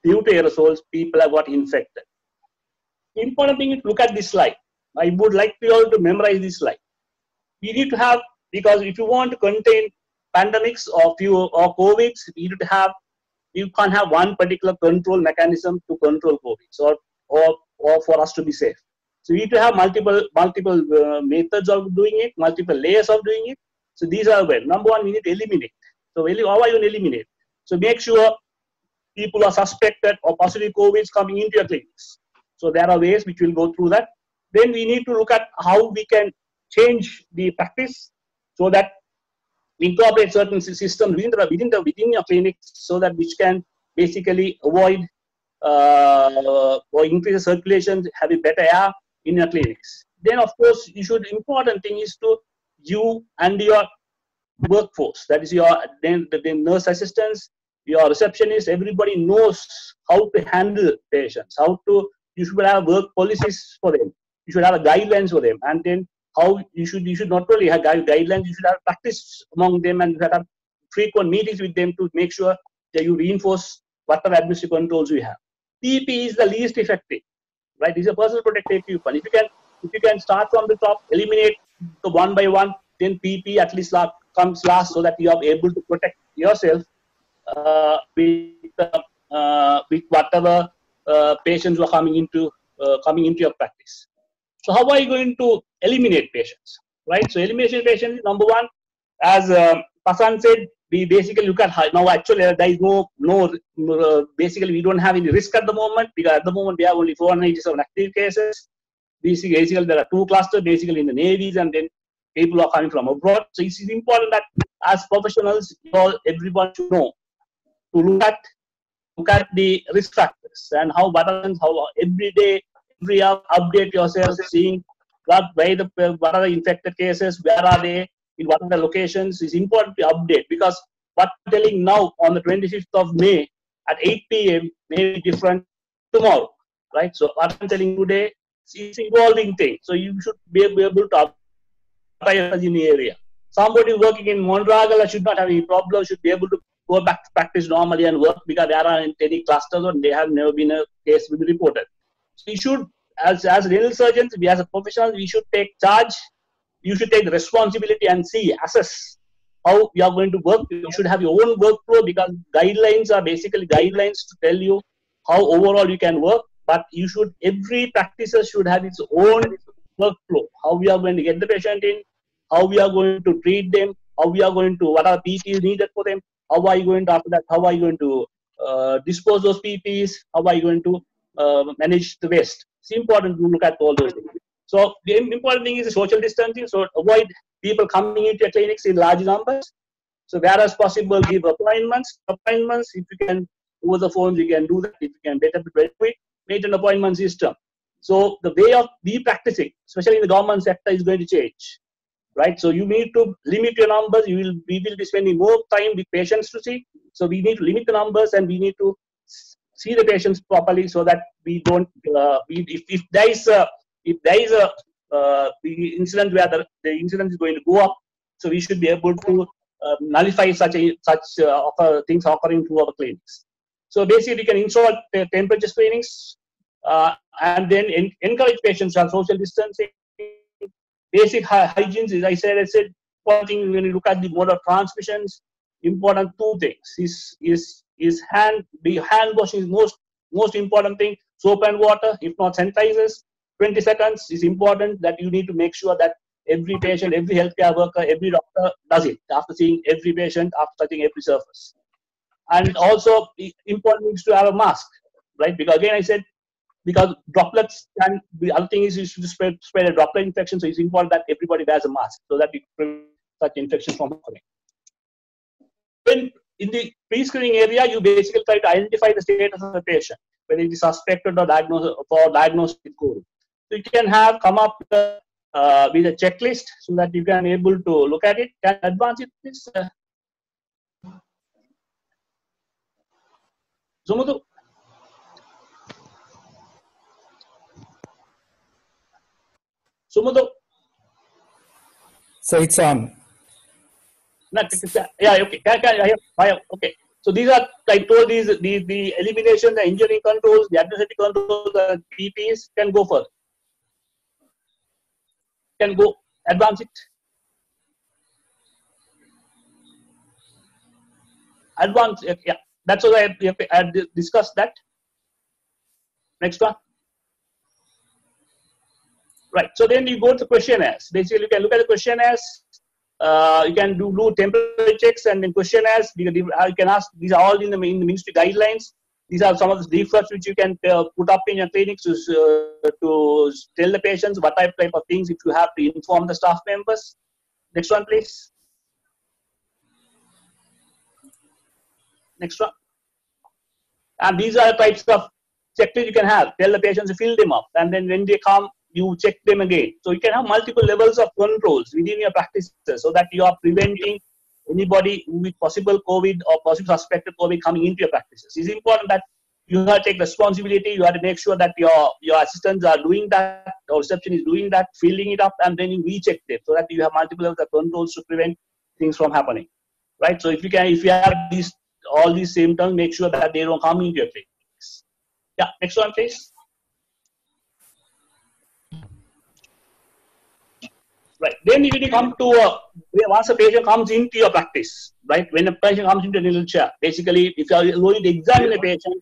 due to aerosols, people have got infected. Important thing is look at this slide. I would like you all to memorize this slide. We need to have, because if you want to contain pandemics or few or COVIDs, you need to have, you can't have one particular control mechanism to control COVID or, or, or for us to be safe. So we need to have multiple multiple uh, methods of doing it, multiple layers of doing it. So these are well. Number one, we need to eliminate. So how are you going to eliminate? So make sure people are suspected or possibly COVID is coming into your clinics. So there are ways which will go through that. Then we need to look at how we can change the practice so that we incorporate certain systems within the, within the within your clinics so that which can basically avoid uh, or increase the circulation, a better air in your clinics. Then of course you should important thing is to you and your workforce, that is your then the, the nurse assistants, your receptionist, everybody knows how to handle patients, how to, you should have work policies for them. You should have guidelines for them. And then how you should, you should not only have guidelines, you should have practice among them and have frequent meetings with them to make sure that you reinforce whatever administrative controls we have. PPE is the least effective, right? This is a personal protective equipment. If you can, if you can start from the top, eliminate the one by one, then PP at least comes last so that you are able to protect yourself uh, with, uh, uh, with whatever uh, patients who are coming into uh, coming into your practice. So how are you going to eliminate patients, right? So elimination patients number one, as uh, Pasan said, we basically look at how, now actually there is no no uh, basically we don't have any risk at the moment because at the moment we have only 487 active cases. Basically, basically there are two clusters basically in the navies and then people are coming from abroad. So it's important that as professionals, all everyone should know to look at look at the risk factors and how buttons, how every day, every hour update yourself, seeing what where the what are the infected cases, where are they, in what are the locations is important to update because what I'm telling now on the 25th of May at 8 p.m. may be different tomorrow, right? So what I'm telling today is evolving thing. So you should be able to apply in the area. Somebody working in Monaragala should not have any problem, should be able to go back to practice normally and work because there aren't any clusters or they have never been a case been reported. So you should, as, as renal surgeons, we as a professional, we should take charge, you should take responsibility and see, assess how you are going to work. You should have your own workflow because guidelines are basically guidelines to tell you how overall you can work. But you should, every practitioner should have its own workflow, how we are going to get the patient in, how we are going to treat them, how we are going to, what are PPs needed for them, how are you going to, after that, how are you going to uh, dispose those PPs, how are you going to uh, manage the waste. It's important to look at all those things. So the important thing is social distancing. So avoid people coming into your clinics in large numbers. So where as possible, give appointments. Appointments, if you can over the phone, you can do that. If you can better very quick, make an appointment system. So the way of be practicing, especially in the government sector, is going to change, right? So you need to limit your numbers. You will we will be spending more time with patients to see. So we need to limit the numbers and we need to see the patients properly so that we don't. Uh, we, if, if there is a if there is a uh, incident where the, the incident is going to go up, so we should be able to uh, nullify such a, such uh, things occurring to our clinics. So basically, we can install temperature screenings uh, and then en encourage patients on social distancing. Basic hygiene, as I said, I said one thing when you look at the mode of transmissions, important two things is is is hand the hand washing is most most important thing. Soap and water, if not sanitizers. 20 seconds is important that you need to make sure that every patient, every healthcare worker, every doctor does it after seeing every patient, after touching every surface. And also, important is to have a mask, right? Because again, I said, because droplets can the other thing is you should spread, spread a droplet infection, so it's important that everybody wears a mask so that we prevent such infections from occurring. When in the pre-screening area, you basically try to identify the status of the patient, whether it is suspected or diagnosed for diagnosed with COVID. So you can have come up with a, uh, with a checklist so that you can able to look at it. Can advance it, please? Zumudu. Sumudu. So it's on. Not, yeah, okay. Okay. So these are, I told these, the, the elimination, the engineering controls, the administrative controls, the PPs can go further can go advance it. Advance, yeah, that's what I, I discussed that. Next one. Right, so then you go to questionnaires. Basically, you can look at the questionnaires. Uh, you can do, do temperature checks and then questionnaires. You can, you can ask, these are all in the, in the ministry guidelines. These are some of the leaflets which you can uh, put up in your clinics to, uh, to tell the patients what type, type of things if you have to inform the staff members. Next one, please. Next one. And these are types of checklists you can have. Tell the patients to fill them up. And then when they come, you check them again. So you can have multiple levels of controls within your practices so that you are preventing anybody with possible COVID or possible suspected COVID coming into your practices. It's important that you have to take responsibility. You have to make sure that your your assistants are doing that, or reception is doing that, filling it up, and then you recheck them so that you have multiple levels of controls to prevent things from happening. Right. So if you can, if you have these all these symptoms, make sure that they don't come into your clinics. Yeah. Next one, please. Right. Then when you come to a, once a patient comes into your practice, right? When a patient comes into a little chair, basically, if you are going to examine a patient,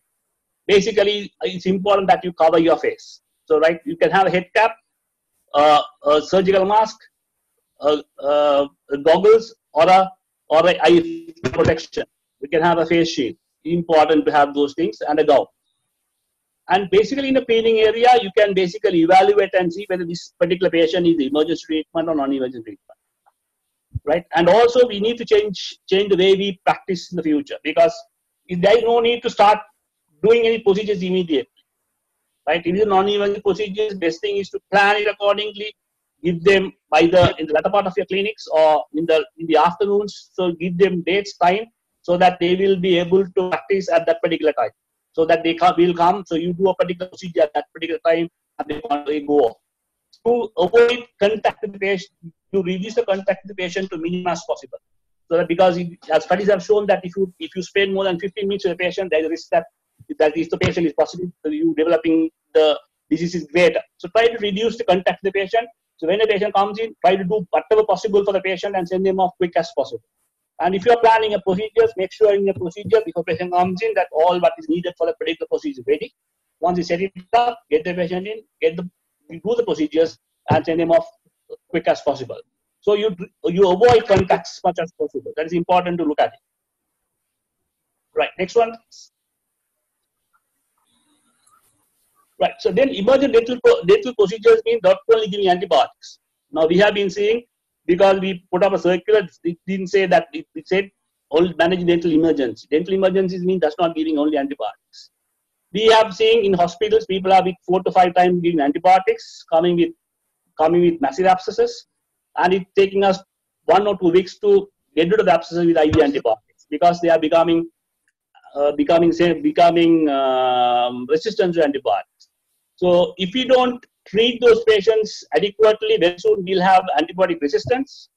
basically it's important that you cover your face. So, right, you can have a head cap, uh, a surgical mask, uh, uh, goggles, or a or a eye protection. You can have a face shield. Important to have those things and a gown. And basically, in the peeling area, you can basically evaluate and see whether this particular patient is emergency treatment or non-emergency treatment. Right? And also, we need to change change the way we practice in the future because there is no need to start doing any procedures immediately. Right? If it's non-emergency procedures, best thing is to plan it accordingly. Give them either in the latter part of your clinics or in the in the afternoons. So give them dates, time, so that they will be able to practice at that particular time so that they come, will come. So you do a particular procedure at that particular time and they want to go off. To avoid contact with the patient, to reduce the contact with the patient to minimum as possible. So that because it, studies have shown that if you if you spend more than 15 minutes with a patient, there is a risk that that if the patient is possible, you developing the disease is greater. So try to reduce the contact with the patient. So when a patient comes in, try to do whatever possible for the patient and send them off quick as possible. And if you are planning a procedure, make sure in your procedure before patient comes in that all what is needed for the particular procedure is ready. Once you set it up, get the patient in, get the do the procedures and send them off quick as possible. So you you avoid contacts as much as possible. That is important to look at it. Right. Next one. Right. So then emergent dental, dental procedures mean not only giving antibiotics. Now we have been seeing because we put up a circular, it didn't say that it, it said all managing dental emergency. Dental emergencies mean that's not giving only antibiotics. We have seen in hospitals people are with four to five times giving antibiotics, coming with coming with massive abscesses, and it's taking us one or two weeks to get rid of the abscesses with IV antibiotics because they are becoming uh, becoming say becoming um, resistant to antibiotics. So if we don't treat those patients adequately, very soon we'll have antibiotic resistance,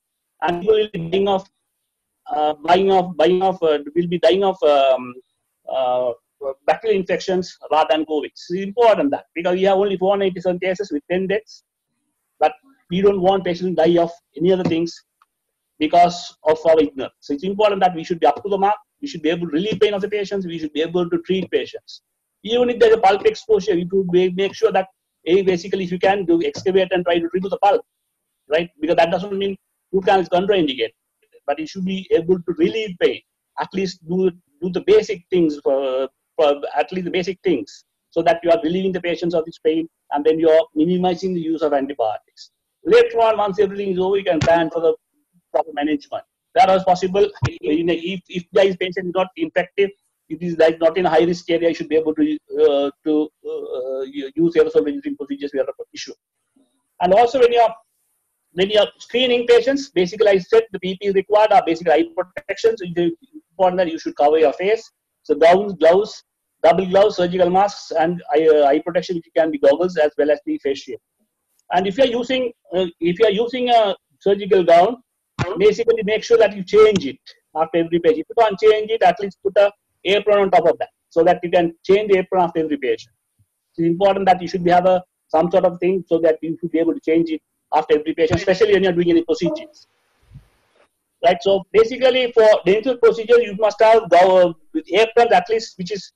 and will be dying of uh, of of uh, will be dying of um, uh, bacterial infections rather than COVID. It's important that because we have only 497 cases with 10 deaths, but we don't want patients to die of any other things because of our ignorance. So it's important that we should be up to the mark. We should be able to relieve pain of the patients. We should be able to treat patients. Even if there's a pulp exposure, we should make sure that a basically if you can do excavate and try to remove the pulp, right? Because that doesn't mean root canal is contraindicated, but you should be able to relieve pain. At least do do the basic things for, for at least the basic things so that you are relieving the patients of this pain and then you are minimizing the use of antibiotics. Later on, once everything is over, you can plan for the proper management. That was possible. If, if the patient is not infective, it is like not in high risk area, you should be able to uh, to uh, use aerosol registering procedures without an issue. And also when you are when you are screening patients, basically I said the PP required are basically eye protection. So important that you should cover your face. So gowns, gloves, double gloves, surgical masks, and eye, uh, eye protection, which can be goggles as well as the face shield. And if you are using uh, if you are using a surgical gown, basically make sure that you change it after every patient. If you can't change it, at least put a apron on top of that so that you can change the apron after every patient. It's important that you should have a some sort of thing so that you should be able to change it after every patient, especially when you're doing any procedures. Right. So basically, for dental procedure, you must have the aprons at least, which is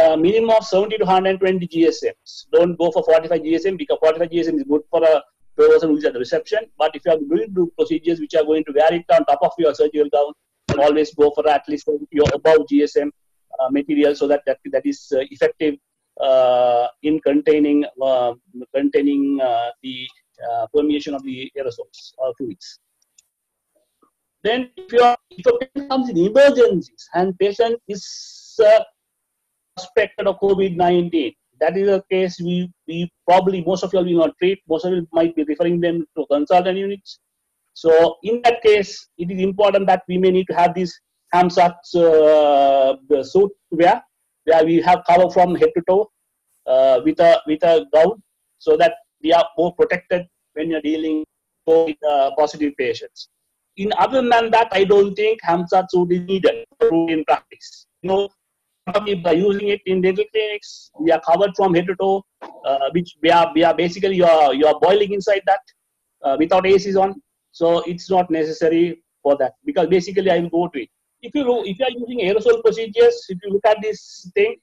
uh, minimum of 70 to 120 GSMs. Don't go for 45 GSM because 45 GSM is good for a person who is at the reception. But if you are doing procedures which are going to wear it on top of your surgical gown, always go for at least your above GSM uh, material so that that, that is uh, effective uh, in containing uh, containing uh, the permeation of the aerosols or fluids. Then, if, you are, if a patient comes in emergencies and patient is suspected of COVID-19, that is a case we, we probably most of you will not treat. Most of you might be referring them to consultant units so in that case, it is important that we may need to have this hazmat uh, suit wear, where we have cover from head to toe uh, with a with a gown, so that we are more protected when you're dealing with uh, positive patients. In other than that, I don't think hazmat suit is needed in practice. You know, are using it in dental clinics. We are covered from head to toe, uh, which we are we are basically you are you are boiling inside that uh, without ACs on. So it's not necessary for that because basically I will go to it. If you if you are using aerosol procedures, if you look at this thing,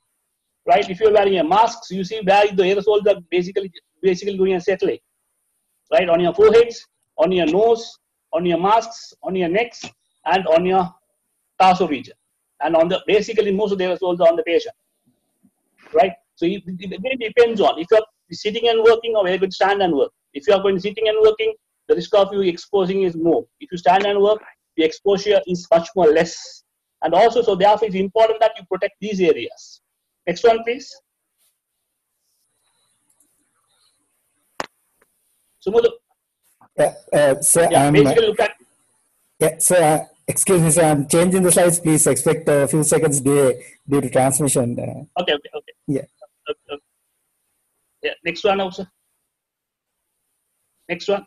right? If you're wearing a mask, you see where the aerosols are basically basically going and settling, right? On your foreheads, on your nose, on your masks, on your necks, and on your torso region. And on the basically most of the aerosols are on the patient, right? So it, it depends on if you're sitting and working or whether you stand and work. If you are going sitting and working, the risk of you exposing is more. If you stand and work, the exposure is much more less. And also, so therefore, it's important that you protect these areas. Next one, please. Sumudu. Yeah, uh, so yeah, look at. Yeah, uh, excuse me, sir, I'm changing the slides. Please expect a few seconds delay due to transmission. Uh, okay, okay, okay. Yeah. Okay, okay. Yeah, next one also. Next one.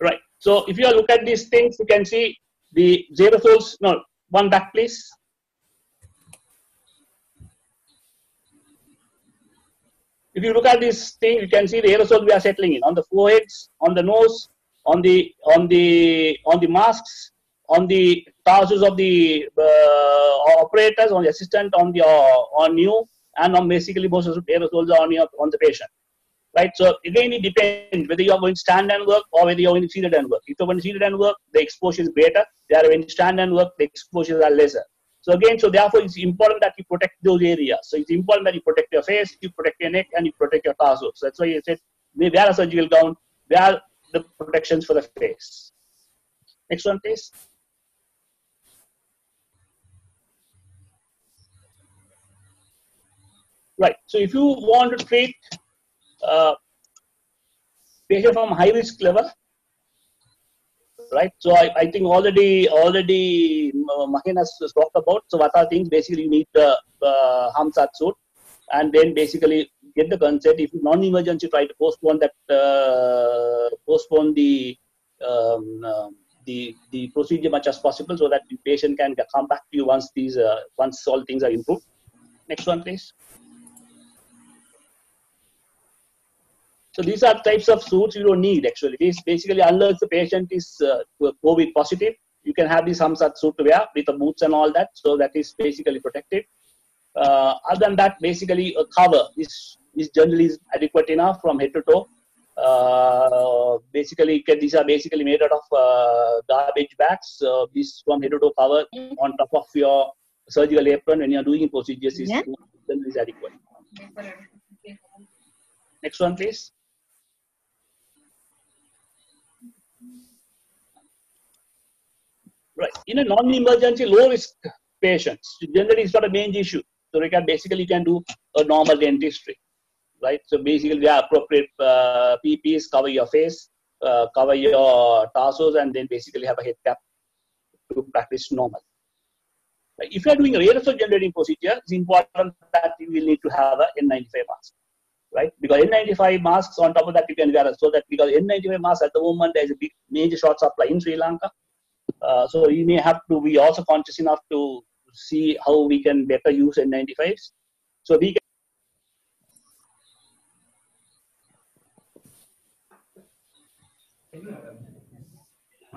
Right. So if you look at these things, you can see the aerosols. No, one back, please. If you look at this thing, you can see the aerosols we are settling in on the foreheads, on the nose, on the on the on the masks, on the trousers of the uh, operators, on the assistant, on the uh, on you, and on basically most of the aerosols on your on the patient. Right? So again, it depends whether you are going to stand and work or whether you are going to seated and work. If you're going to seated and work, the exposure is greater. They are to stand and work, the exposures are lesser. So again, so therefore, it's important that you protect those areas. So it's important that you protect your face, you protect your neck, and you protect your torso. So that's why I said, wear a surgical gown, we wear the protections for the face. Next one, please. Right. So if you want to treat uh, patient from high risk level, right? So I, I think already already uh, Mahen has talked about. So what are things? Basically, you need the uh, hazmat suit, and then basically get the consent. If non-emergency, try to postpone that uh, postpone the um, uh, the the procedure much as possible, so that the patient can come back to you once these uh, once all things are improved. Next one, please. So these are types of suits you don't need actually. This basically, unless the patient is uh, COVID positive, you can have this hazmat suit to wear with the boots and all that. So that is basically protected. Uh, other than that, basically a cover is, is generally adequate enough from head to toe. Uh, basically, these are basically made out of uh, garbage bags. Uh, this from head to toe cover on top of your surgical apron when you're doing procedures is, yeah. is adequate. Next one, please. Right. In a non-emergency, low-risk patients, generally it's not a main issue. So can basically you can do a normal dentistry, right? So basically, the appropriate uh, PPs cover your face, uh, cover your torsos, and then basically have a head cap to practice normal. If you are doing a aerosol generating procedure, it's important that you will need to have a N95 mask, right? Because N95 masks on top of that you can wear so that because N95 masks at the moment there is a big major short supply in Sri Lanka. Uh, so we may have to be also conscious enough to see how we can better use N95s. So we can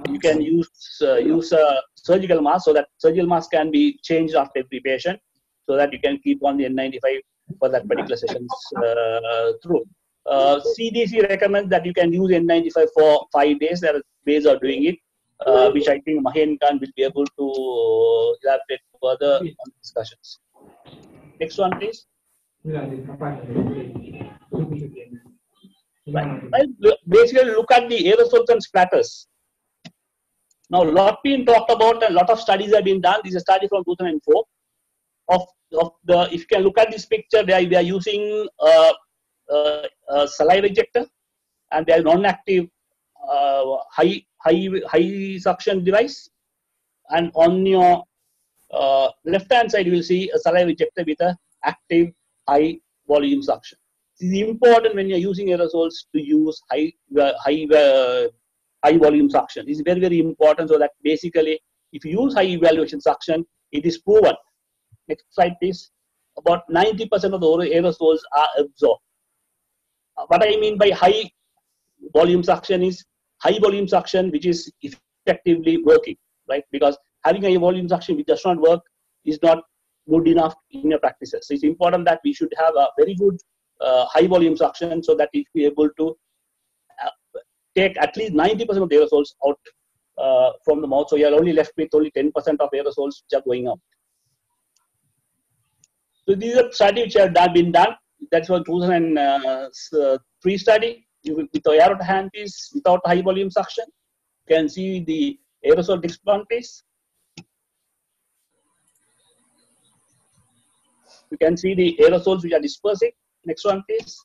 you can use uh, use a surgical mask so that surgical mask can be changed after every patient so that you can keep on the N95 for that particular sessions uh, through. Uh, CDC recommends that you can use N95 for five days. There are ways of doing it uh, which I think Mahen Khan will be able to uh, elaborate further on discussions. Next one, please. Right. Basically, look at the aerosols and splatters. Now, a lot been talked about, and a lot of studies have been done. This is a study from 2004 of, of the. If you can look at this picture, they are, they are using a, a, a saliva ejector, and they are non-active uh, high high high suction device. And on your uh, left hand side you will see a saliva ejector with a active high volume suction. It is important when you're using aerosols to use high uh, high uh, high volume suction. It's very very important so that basically if you use high evacuation suction it is proven. Next slide please. About 90% of the aerosols are absorbed. What i mean by high volume suction is high volume suction which is effectively working, right? Because having a volume suction which does not work is not good enough in your practices. So it's important that we should have a very good uh, high volume suction so that we be able to uh, take at least 90% of the aerosols out uh, from the mouth. So you're only left with only 10% of aerosols which are going out. So these are studies which have been done. That's one 2003 study with the air handpiece without high volume suction. You can see the aerosol displacement piece. You can see the aerosols which are dispersing. Next one, please.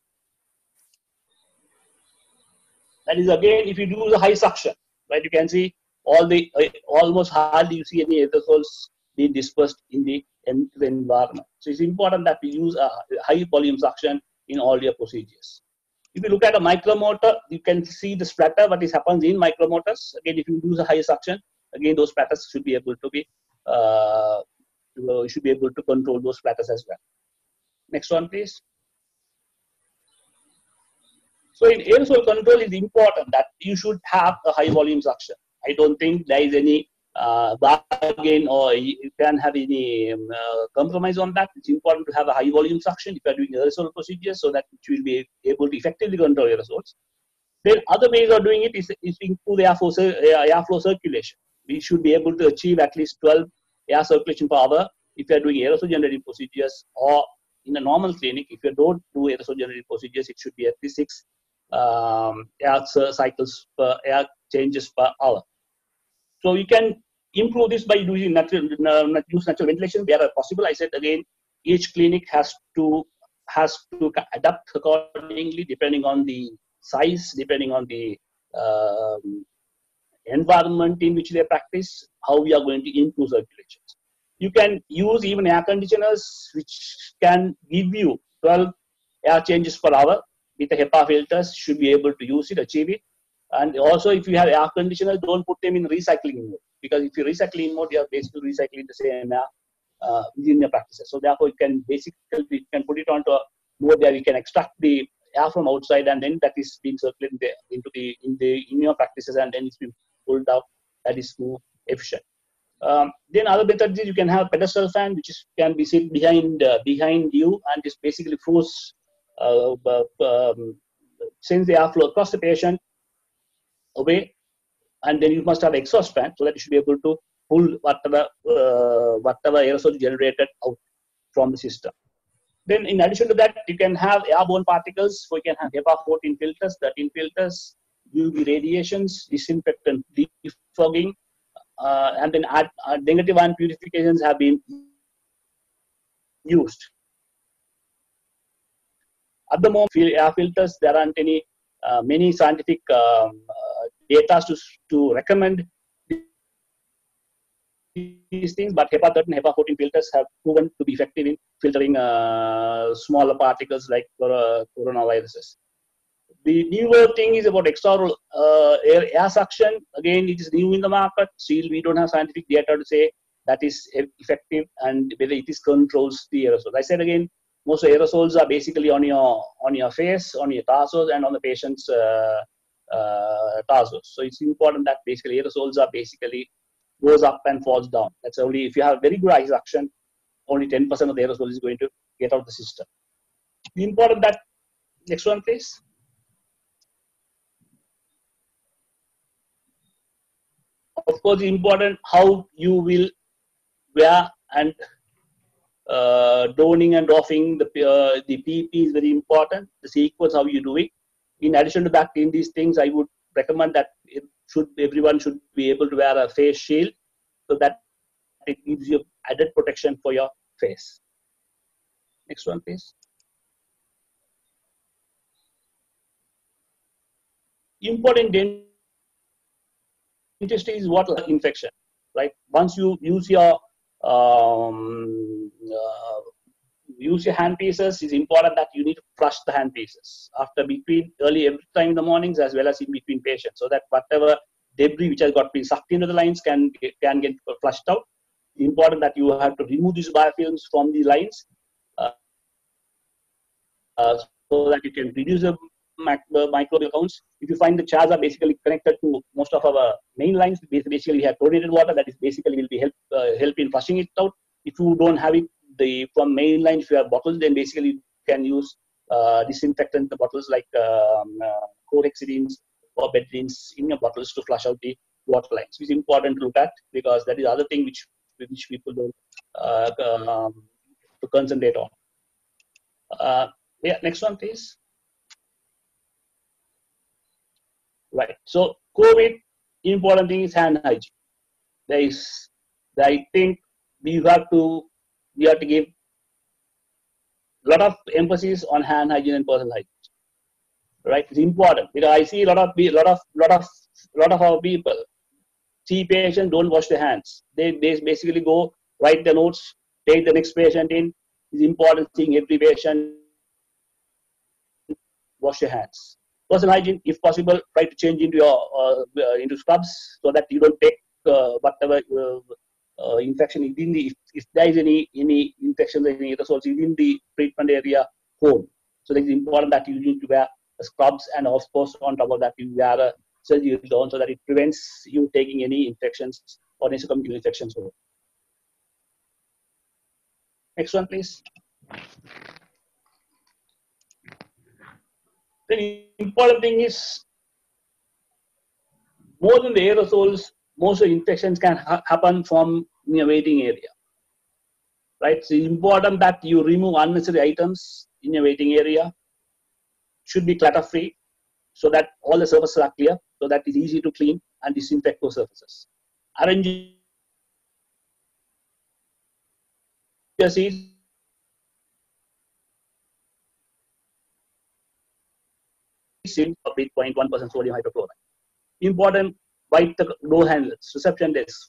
That is again, if you do the high suction, right? You can see all the uh, almost hardly you see any aerosols being dispersed in the, in the environment. So it's important that we use a high volume suction in all your procedures. If you look at a micromotor, you can see the splatter, what is happens in micromotors. Again, if you use a high suction, again, those splatters should be able to be, uh, you should be able to control those splatters as well. Next one, please. So in aerosol control is important that you should have a high volume suction. I don't think there is any uh, bargain or you can have any um, uh, compromise on that. It's important to have a high volume suction if you are doing aerosol procedures so that you will be able to effectively control aerosols. Then other ways of doing it is, is the airflow, airflow circulation. We should be able to achieve at least 12 air circulation per hour if you are doing aerosol generating procedures or in a normal clinic, if you don't do aerosol generating procedures, it should be at least six um, air cycles per air changes per hour. So you can improve this by using natural, use natural ventilation where possible. I said again, each clinic has to has to adapt accordingly depending on the size, depending on the um, environment in which they practice, how we are going to improve circulation. You can use even air conditioners which can give you 12 air changes per hour with the HEPA filters, should be able to use it, achieve it. And also, if you have air conditioners, don't put them in recycling mode because if you recycle in mode, you are basically recycling the same air uh, within your practices. So therefore, you can basically you can put it onto a mode where you can extract the air from outside and then that is being circulated into the in the in your practices and then it's pulled out. That is more efficient. Um, then other methods is you can have pedestal fan which is, can be sit behind uh, behind you and just basically force uh, um, sends the airflow across the patient away and then you must have exhaust fan so that you should be able to pull whatever uh, whatever aerosol generated out from the system. Then in addition to that, you can have airborne particles. So you can have HEPA 14 filters, 13 filters, UV radiations, disinfectant defogging, uh, and then add, uh, negative ion purifications have been used. At the moment, air filters, there aren't any uh, many scientific um, data to, to recommend these things, but HEPA 13 HEPA 14 filters have proven to be effective in filtering uh, smaller particles like coronaviruses. The newer thing is about external uh, air, air, suction. Again, it is new in the market. Still, we don't have scientific data to say that is effective and whether it is controls the aerosol. I said again, most aerosols are basically on your on your face, on your torsos, and on the patient's uh, uh, torsos. So it's important that basically aerosols are basically goes up and falls down. That's only if you have very good suction, only 10% of the aerosol is going to get out of the system. Important that next one, please. Of course, important how you will wear and uh, donning and doffing the uh, the PP is very important. The sequence how you do it. In addition to that, in these things, I would recommend that should everyone should be able to wear a face shield so that it gives you added protection for your face. Next one, please. Important dentistry is what infection, right? Once you use your um, uh, use your hand pieces, it's important that you need to flush the hand pieces after between early every time in the mornings as well as in between patients so that whatever debris which has got been sucked into the lines can can get flushed out. Important that you have to remove these biofilms from the lines uh, uh, so that you can reduce the microbial counts. If you find the chairs are basically connected to most of our main lines, basically we have chlorinated water that is basically will be help uh, help in flushing it out. If you don't have it the from main line, if you have bottles, then basically you can use uh, disinfectant the bottles like um, uh, or betadines in your bottles to flush out the water lines. It's important to look at because that is other thing which which people don't uh, um, to concentrate on. Uh, yeah, next one, please. Right. So COVID, important thing is hand hygiene. There is, I think we have to we have to give a lot of emphasis on hand hygiene and personal hygiene. Right, it's important because I see a lot of lot of lot of lot of our people see patients don't wash their hands. They they basically go write the notes, take the next patient in. It's important seeing every patient wash your hands. Personal hygiene, if possible, try to change into your uh, uh into scrubs so that you don't take uh, whatever uh, uh, infection within the if, if, there is any any infection any aerosols within the treatment area home. So it's important that you need to wear scrubs and of course on top of that you wear a surgical gown so that it prevents you taking any infections or nasocommunicable infections. Next one, please. The important thing is more than the aerosols, most of the infections can ha happen from in a waiting area. Right? So it's important that you remove unnecessary items in your waiting area. Should be clutter free so that all the surfaces are clear, so that it's easy to clean and disinfect those surfaces. Arrange your seats of 8.1% sodium hypochlorite. Important, wipe the door handles, reception desks,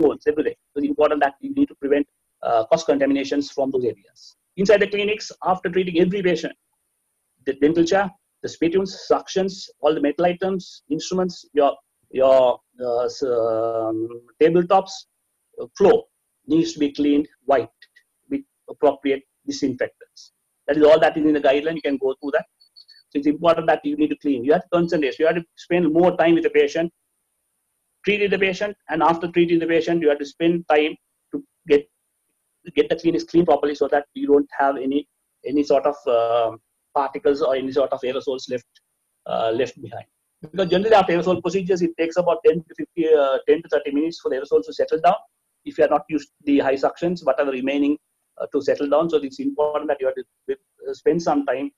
every day. So it's important that you need to prevent uh, cross contaminations from those areas. Inside the clinics, after treating every patient, the dental chair, the spittoons, suctions, all the metal items, instruments, your your uh, um, tabletops, uh, floor needs to be cleaned, wiped with appropriate disinfectants. That is all that is in the guideline. You can go through that. So it's important that you need to clean. You have to concentrate. You have to spend more time with the patient, treating the patient, and after treating the patient, you have to spend time to get get the clinic clean properly so that you don't have any any sort of uh, particles or any sort of aerosols left uh, left behind. Because generally after aerosol procedures, it takes about 10 to 50, uh, 10 to 30 minutes for the aerosols to settle down. If you are not used the high suctions, whatever remaining uh, to settle down. So it's important that you have to uh, spend some time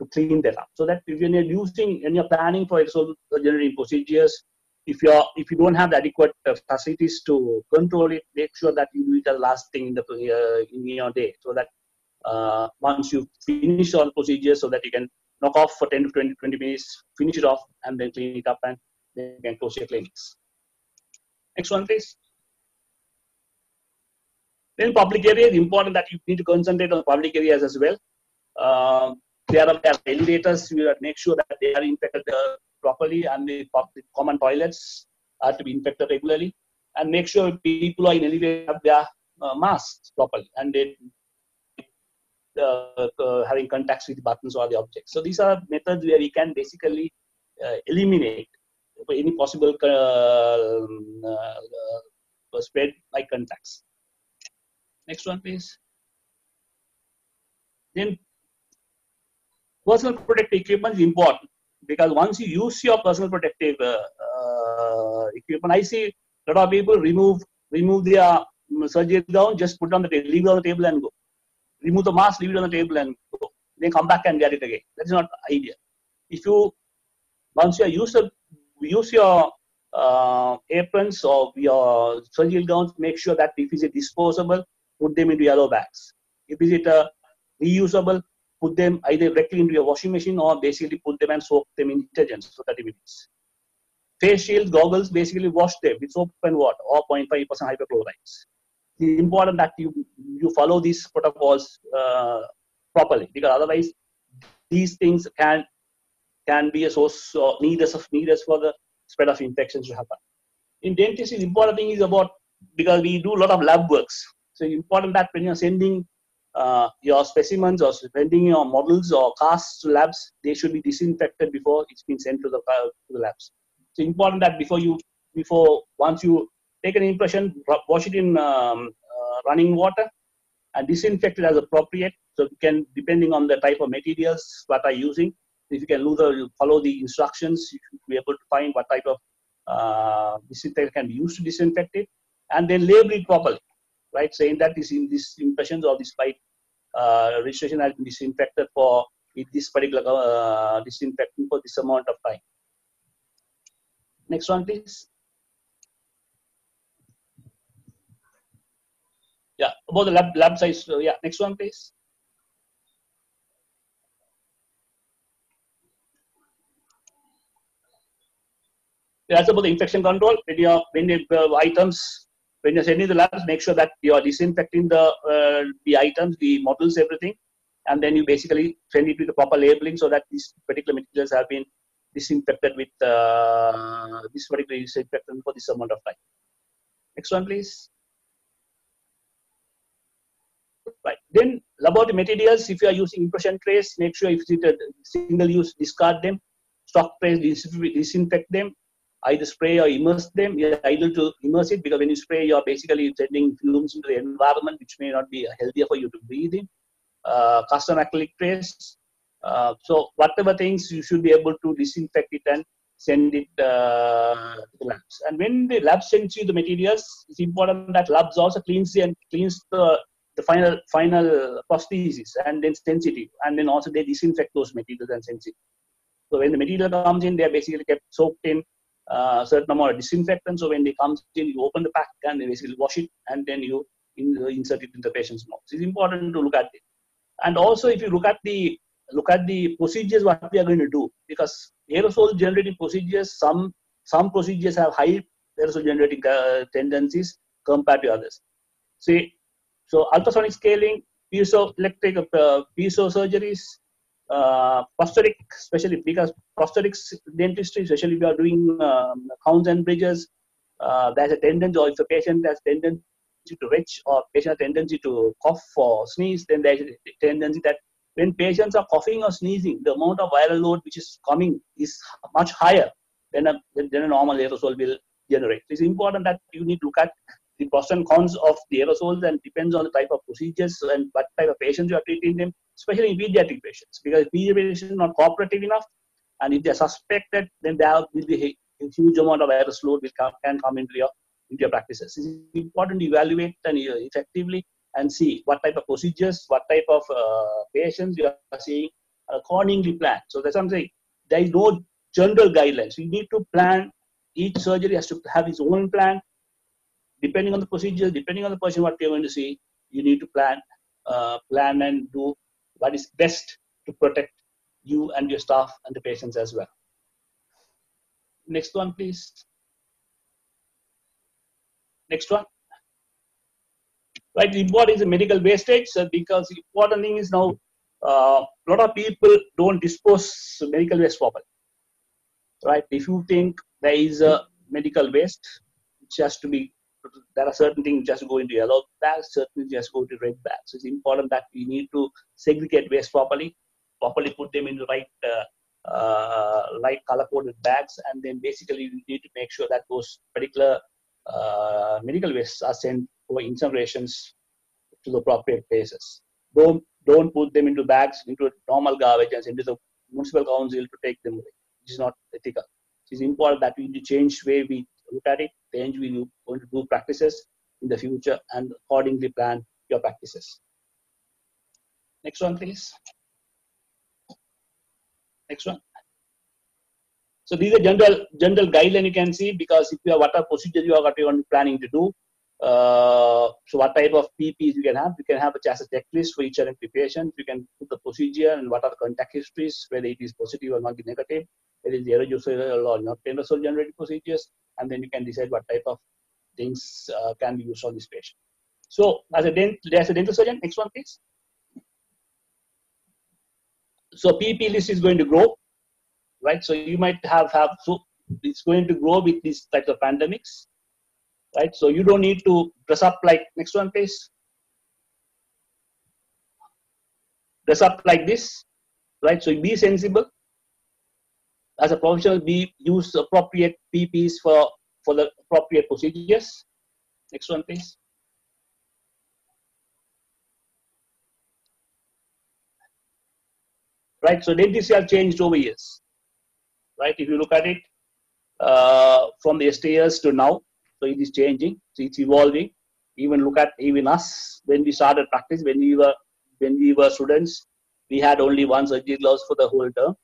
to clean that up. So that if you're using and you're planning for aerosol generating procedures, if you're if you don't have the adequate uh, facilities to control it, make sure that you do it the last thing in the uh, in your day, so that uh, once you finish all the procedures, so that you can knock off for 10 to 20, 20 minutes, finish it off, and then clean it up, and then you can close your clinics. Next one, please. Then public areas, important that you need to concentrate on public areas as well. Uh, there are, are elevators, you make sure that they are infected uh, properly and the common toilets are to be infected regularly. And make sure people are in any way have their uh, masks properly and they uh, uh, having contacts with buttons or the objects. So these are methods where we can basically uh, eliminate any possible uh, spread by contacts. Next one, please. Then personal protective equipment is important because once you use your personal protective uh, uh, equipment, I see a lot of people remove remove their surgery gown, just put it on the table, leave it on the table and go. Remove the mask, leave it on the table and go. Then come back and get it again. That's not ideal. If you once you use the use your uh, aprons or your surgical gowns, make sure that if it's disposable, put them into yellow bags. If it's a reusable, put them either directly into your washing machine or basically put them and soak them in detergent for 30 minutes. Face shields, goggles, basically wash them with soap and water or 0.5% hypochlorites. It's important that you, you follow these protocols uh, properly because otherwise these things can can be a source of needers of needers for the spread of infections to happen. In dentistry, the important thing is about because we do a lot of lab works. So important that when you're sending uh, your specimens or sending your models or casts to labs, they should be disinfected before it's been sent to the uh, to the labs. It's important that before you before once you take an impression, wash it in um, uh, running water and disinfect it as appropriate. So you can depending on the type of materials what are using. If you can follow the instructions, you should be able to find what type of uh, disinfectant can be used to disinfect it, and then label it properly right? Saying that this in these impressions or this slide uh, registration has been disinfected for this particular uh, disinfecting for this amount of time. Next one, please. Yeah, about the lab, lab size. Uh, yeah, next one, please. That's about the infection control. When you when uh, items when you're sending the labs, make sure that you are disinfecting the uh, the items, the models, everything, and then you basically send it with the proper labeling so that these particular materials have been disinfected with uh, this particular disinfectant for this amount of time. Next one, please. Right. Then laboratory materials, if you are using impression trays, make sure if it's a single use, discard them. Stock trays, disinfect them. Either spray or immerse them. You're ideal to immerse it because when you spray, you're basically sending fumes into the environment, which may not be healthier for you to breathe in. Uh, custom acrylic trays. Uh, so whatever things you should be able to disinfect it and send it uh, to the labs. And when the lab sends you the materials, it's important that labs also cleans and cleans the the final final prosthesis and then sensitive, and then also they disinfect those materials and sensitive. So when the material comes in, they are basically kept soaked in uh, certain amount of disinfectant. So when they comes in, you open the pack and they basically wash it, and then you in, insert it in the patient's mouth. It's important to look at it. And also, if you look at the look at the procedures, what we are going to do, because aerosol generating procedures, some some procedures have high aerosol generating uh, tendencies compared to others. See, so ultrasonic scaling, piezoelectric, uh, piezo surgeries, uh, prosthetic, especially because prosthetics dentistry, especially if you are doing um, crowns and bridges, uh, there's a tendency, or if the patient has tendency to retch or patient has tendency to cough or sneeze, then there's a tendency that when patients are coughing or sneezing, the amount of viral load which is coming is much higher than a, than a normal aerosol will generate. It's important that you need to look at the pros and cons of the aerosols and depends on the type of procedures and what type of patients you are treating them, especially in pediatric patients. Because pediatric patients are not cooperative enough, and if they're suspected, then there will be a huge amount of aerosol which can come into your into your practices. It's important to evaluate and uh, effectively and see what type of procedures, what type of uh, patients you are seeing accordingly plan. So that's what I'm saying. There is no general guidelines. You need to plan. Each surgery has to have its own plan depending on the procedure, depending on the person what you're going to see, you need to plan, uh, plan and do what is best to protect you and your staff and the patients as well. Next one, please. Next one. Right, what is the medical wastage? Uh, because the important thing is now a uh, lot of people don't dispose medical waste properly. Right, if you think there is a medical waste, which has to be there are certain things just go into yellow bags, certain things just go to red bags. So it's important that we need to segregate waste properly, properly put them in the right uh, uh, light color coded bags, and then basically we need to make sure that those particular uh, medical wastes are sent for incinerations to the appropriate places. Don't don't put them into bags into normal garbage and send to the municipal council to take them away. It is not ethical. It's important that we change way we look at it, change we going to do practices in the future and accordingly plan your practices. Next one, please. Next one. So these are general general guideline you can see because if you have what are procedures you are what you planning to do. Uh, so what type of PPs you can have? You can have a just a checklist for each and patient. You can put the procedure and what are the contact histories, whether it is positive or not negative, whether it is aerosol or not aerosol generated procedures, and then you can decide what type of things uh, can be used on this patient. So as a, dent, as a dental surgeon, next one please. So PP list is going to grow, right? So you might have, have so it's going to grow with these types of pandemics, right? So you don't need to dress up like, next one please. Dress up like this, right? So be sensible as a professional, be use appropriate PPs for, for the appropriate procedures. Next one, please. Right, so have changed over years. Right, if you look at it uh, from the years to now, so it is changing, so it's evolving. Even look at even us when we started practice, when we were when we were students, we had only one surgery gloves for the whole term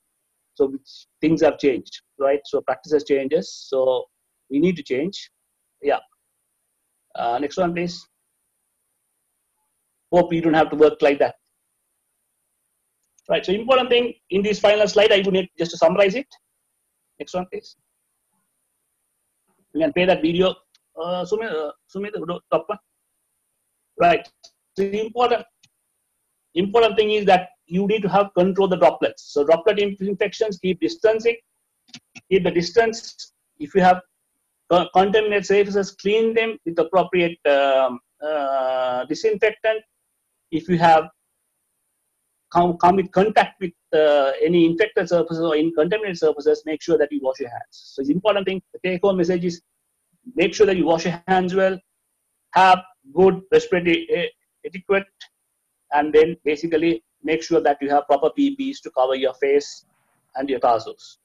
so things have changed right? So practices changes so we need to change. Yeah. Uh, next one please. Hope you don't have to work like that. Right so important thing in this final slide i would need just to summarize it. Next one please. You can play that video. Uh, uh, Sumit, top one. Right so important important thing is that you need to have control the droplets. So droplet infections, keep distancing, keep the distance. If you have contaminated surfaces, clean them with appropriate um, uh, disinfectant. If you have come, come in contact with uh, any infected surfaces or in contaminated surfaces, make sure that you wash your hands. So it's important thing, the take home message is make sure that you wash your hands well, have good respiratory etiquette, and then basically make sure that you have proper PPEs to cover your face and your torsos.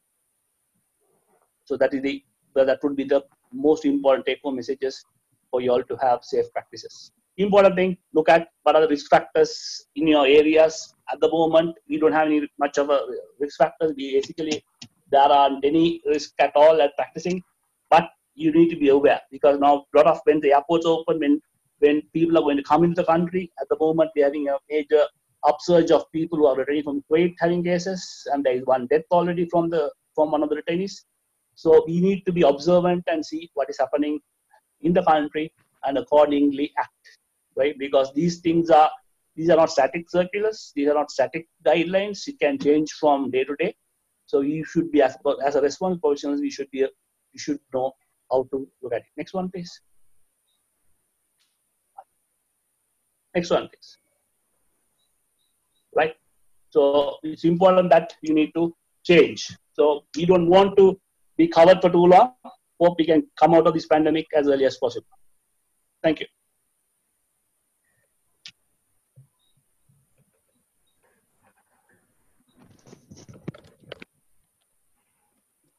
So that is the that would be the most important take home messages for you all to have safe practices. Important thing, look at what are the risk factors in your areas. At the moment, we don't have any much of a risk factors. We basically there aren't any risk at all at practicing, but you need to be aware because now a lot of when the airports open, when when people are going to come into the country, at the moment we're having a major upsurge of people who are returning from Kuwait having cases, and there is one death already from the from one of the returnees. So we need to be observant and see what is happening in the country and accordingly act, right? Because these things are these are not static circulars, these are not static guidelines. It can change from day to day. So you should be as, as a responsible professional, we should be you should know how to look at it. Next one, please. Next one, please. So it's important that you need to change. So we don't want to be covered for too long. Hope we can come out of this pandemic as early as possible. Thank you.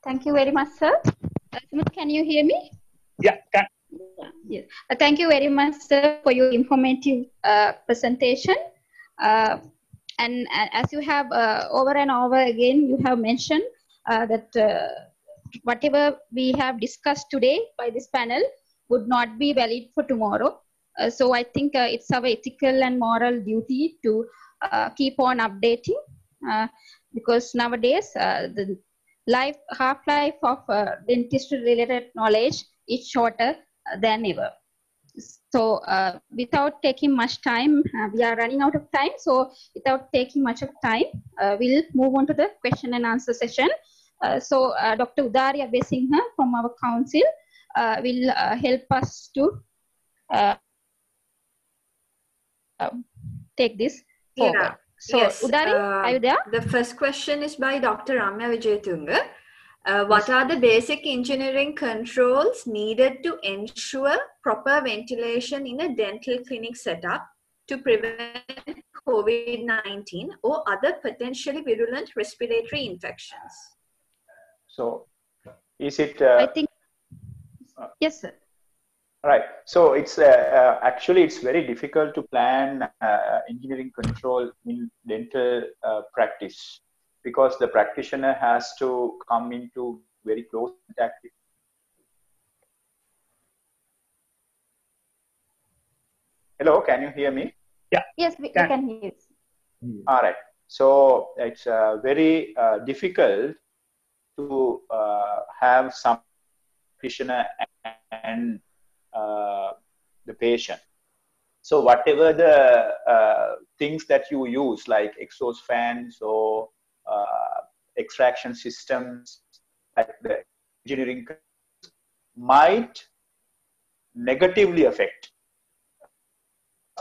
Thank you very much, sir. Can you hear me? Yeah, can. Yes. Uh, thank you very much, sir, for your informative uh, presentation. Uh, and uh, as you have uh, over and over again, you have mentioned uh, that uh, whatever we have discussed today by this panel would not be valid for tomorrow. Uh, so I think uh, it's our ethical and moral duty to keep on updating because nowadays the life half life of dentistry related knowledge is shorter than ever so uh, without taking much time uh, we are running out of time so without taking much of time uh, we'll move on to the question and answer session uh, so uh, dr Udari Abeyasinghe from our council uh, will help us to take this forward. So, yes, Udari, are you there? The first question is by Dr. Ramya Vijayatunga. Uh, what are the basic engineering controls needed to ensure proper ventilation in a dental clinic setup to prevent COVID 19 or other potentially virulent respiratory infections? So, is it? Uh, I think. Yes, sir. Right. So it's uh, uh, actually it's very difficult to plan uh, engineering control in dental practice because the practitioner has to come into very close contact with hello can you hear me? Yeah. Yes we can, we can hear you. All right. So it's uh, very uh, difficult to uh, have some practitioner and the patient. So whatever the things that you use like exhaust fans or uh, extraction systems like the engineering might negatively affect.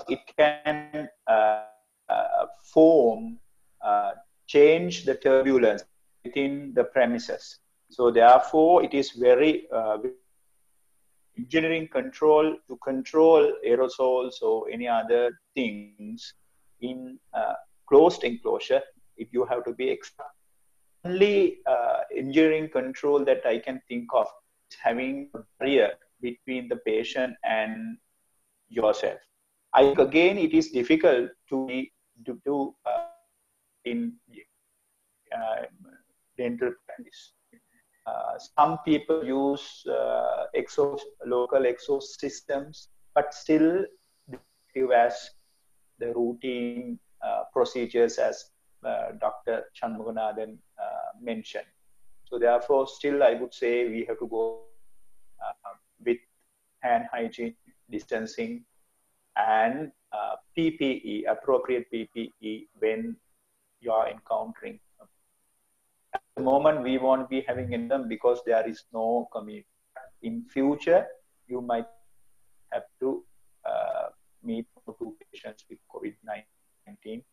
It can uh, uh, form, uh, change the turbulence within the premises. So therefore, it is very uh, engineering control to control aerosols or any other things in uh, closed enclosure if you have to be extra. Only uh, engineering control that I can think of is having a barrier between the patient and yourself. I think again, it is difficult to be, to do uh, in uh, dental practice. Uh, some people use uh, exhaust, local exhaust systems, but still as the routine uh, procedures as Dr. Shanmuganathan uh, mentioned. So therefore, still I would say we have to go uh, with hand hygiene, distancing, and PPE, appropriate PPE when you are encountering. At the moment, we won't be having them because there is no community. In future, you might have to uh, meet two patients with COVID-19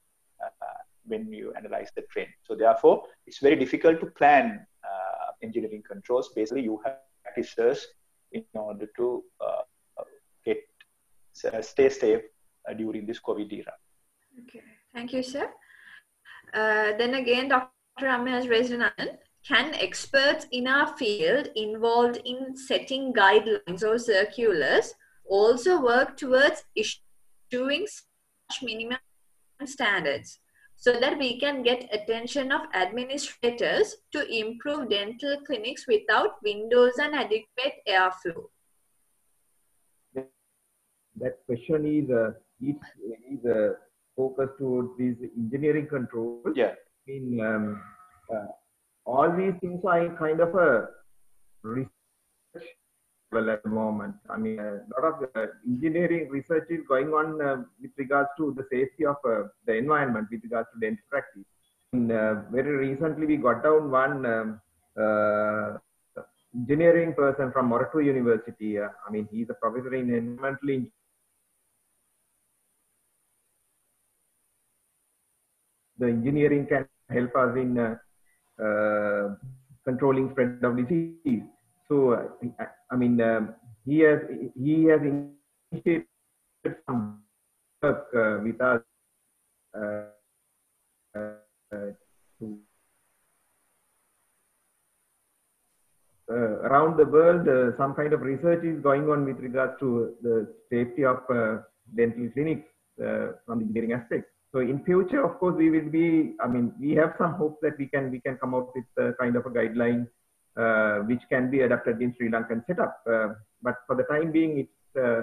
uh, when you analyze the trend. So therefore, it's very difficult to plan uh, engineering controls. Basically, you have practices in order to uh, get uh, stay safe uh, during this COVID era. Okay, thank you, sir. Uh, then again, Dr. Ramya has raised an. Can experts in our field involved in setting guidelines or circulars also work towards issuing such minimum standards so that we can get attention of administrators to improve dental clinics without windows and adequate airflow? That question is uh, is, is uh, focused towards these engineering controls. Yeah. I mean, um, uh, all these things are kind of a research well at the moment. I mean, a lot of uh, engineering research is going on uh, with regards to the safety of uh, the environment with regards to dental practice. And, uh, very recently, we got down one um, uh, engineering person from Moratuwa University. I mean, he's a professor in environmental engineering. The engineering can help us in controlling spread of disease. So, uh, I mean, um, he has he has initiated some work uh, with us to around the world. some kind of research is going on with regards to the safety of dental clinics from the engineering aspect so in future of course we will be i mean we have some hope that we can we can come out with a kind of a guideline uh, which can be adapted in sri lankan setup. Uh, but for the time being it's uh,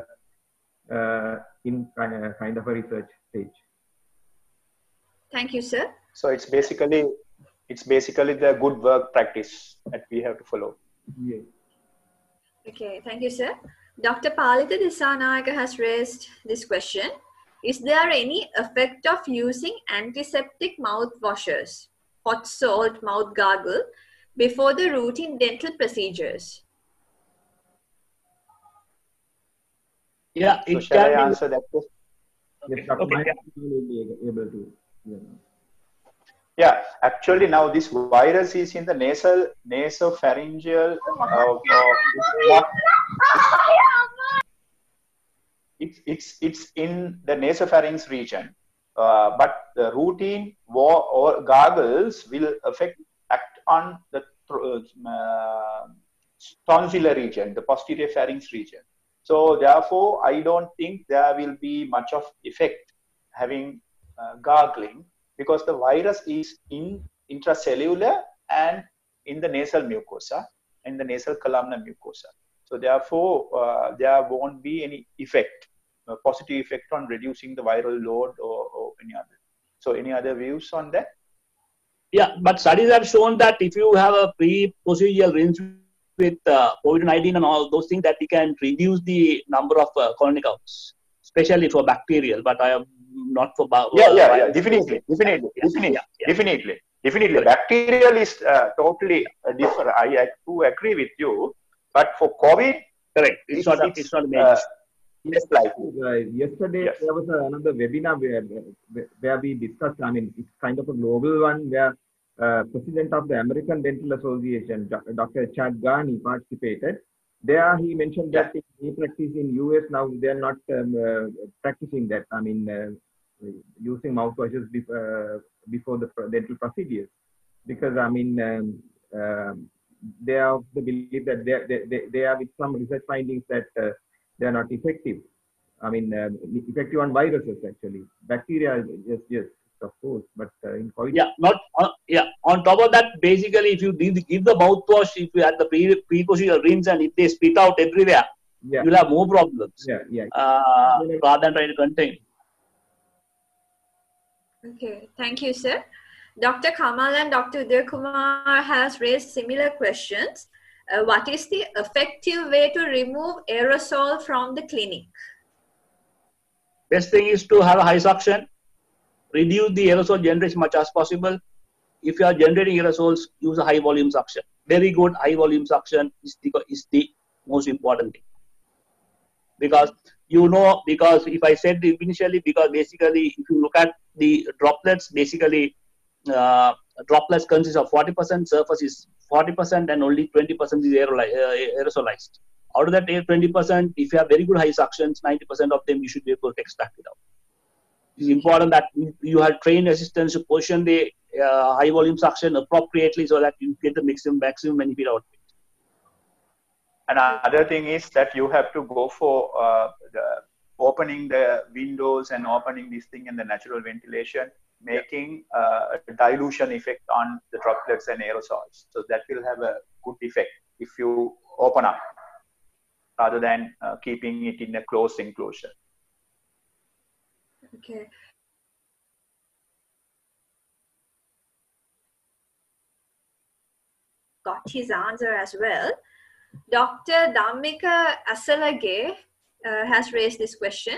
uh in kind of a research stage. Thank you sir. So it's basically it's basically the good work practice that we have to follow. Yeah. okay thank you sir. Dr palita disanayaka has raised this question. Is there any effect of using antiseptic mouth washers, hot salt mouth gargle before the routine dental procedures? Yeah, it so shall I answer that question? Yes, okay. able to. Yeah. yeah, actually now this virus is in the nasal nasopharyngeal uh, uh, it's, it's, it's in the nasopharynx region. Uh, but the routine war or gargles will affect act on the uh, tonsillar region, the posterior pharynx region. So therefore, I don't think there will be much of effect having uh, gargling because the virus is in intracellular and in the nasal mucosa and the nasal columnar mucosa. So therefore, uh, there won't be any effect positive effect on reducing the viral load or, or any other. So any other views on that? Yeah, but studies have shown that if you have a pre-procedural rinse with uh, COVID-19 and all those things, that we can reduce the number of uh, colony counts, especially for bacterial. But I am not for. Uh, yeah, yeah, yeah, definitely, definitely, yeah, definitely, yeah, yeah. definitely, definitely. Bacterial is uh, totally uh, different. I, I do agree with you, but for COVID, correct. It's, it's not. It's not major. Yes, like uh, yesterday yes. there was another webinar where where we discussed. I mean, it's kind of a global one where uh, president of the American Dental Association, Dr. Chad Gehani, participated. There he mentioned that yeah. in practice in US now they are not um, uh, practicing that. I mean, uh, using mouthwashes before, uh, before the dental procedures because I mean. Um, um, they are of the belief that they, they, they are with some research findings that uh, they are not effective. I mean, uh, effective on viruses actually. Bacteria, yes, yes, of course, but uh, in COVID. Yeah, not uh, yeah. On top of that, basically, if you give the mouthwash, if you had the pre pre-procedure rinse and if they spit out everywhere, yeah. you'll have more problems. Yeah, yeah. Uh, rather than trying to contain. Okay, thank you, sir. Dr. Kamal and Dr. Uday Kumar has raised similar questions uh, what is the effective way to remove aerosol from the clinic? Best thing is to have a high suction, reduce the aerosol generation as much as possible. If you are generating aerosols, use a high volume suction. Very good high volume suction is the, is the most important thing. Because you know, because if I said initially, because basically if you look at the droplets, basically uh, droplets consist of 40% surface is 40% and only 20% is uh, aerosolized. Out of that 20%, if you have very good high suctions, 90% of them you should be able to extract it out. It's important that you have trained assistants to position the uh, high volume suction appropriately so that you get the maximum maximum benefit out of it. Another thing is that you have to go for uh, the opening the windows and opening this thing and the natural ventilation, making uh, a dilution effect on the droplets and aerosols. So that will have a good effect if you open up rather than uh, keeping it in a closed enclosure. Okay. Got his answer as well. Dr. Dhammika Asalage uh, has raised this question.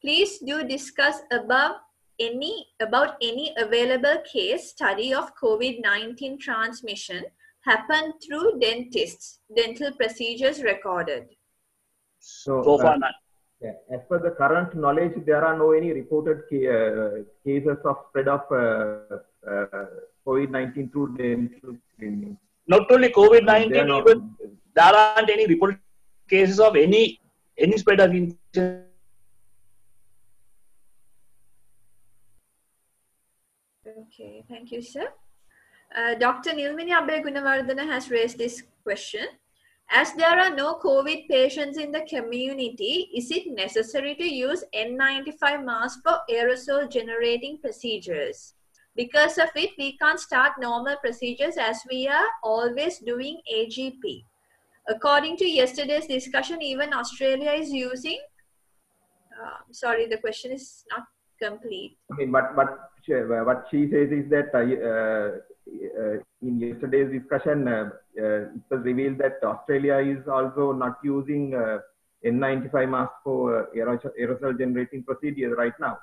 Please do discuss above any about any available case study of COVID-19 transmission happened through dentists, dental procedures recorded. So, So uh, far, none. Yeah, as per the current knowledge, there are no any reported ca- uh, cases of spread of uh, uh, COVID-19 through dental cleaning. Not only COVID They are 19, not- even there aren't any reported cases of any any spread of infection. Okay, thank you, sir. Uh, Dr. Nilmini Abhay has raised this question. As there are no COVID patients in the community, is it necessary to use N95 mask for aerosol generating procedures? Because of it, we can't start normal procedures as we are always doing AGP. According to yesterday's discussion, even Australia is using. Uh, sorry, the question is not complete. I mean, what what she, what she says is that uh, uh, uh, in yesterday's discussion, uh, uh, it was revealed that Australia is also not using uh, N95 mask for uh, aerosol, generating procedures right now.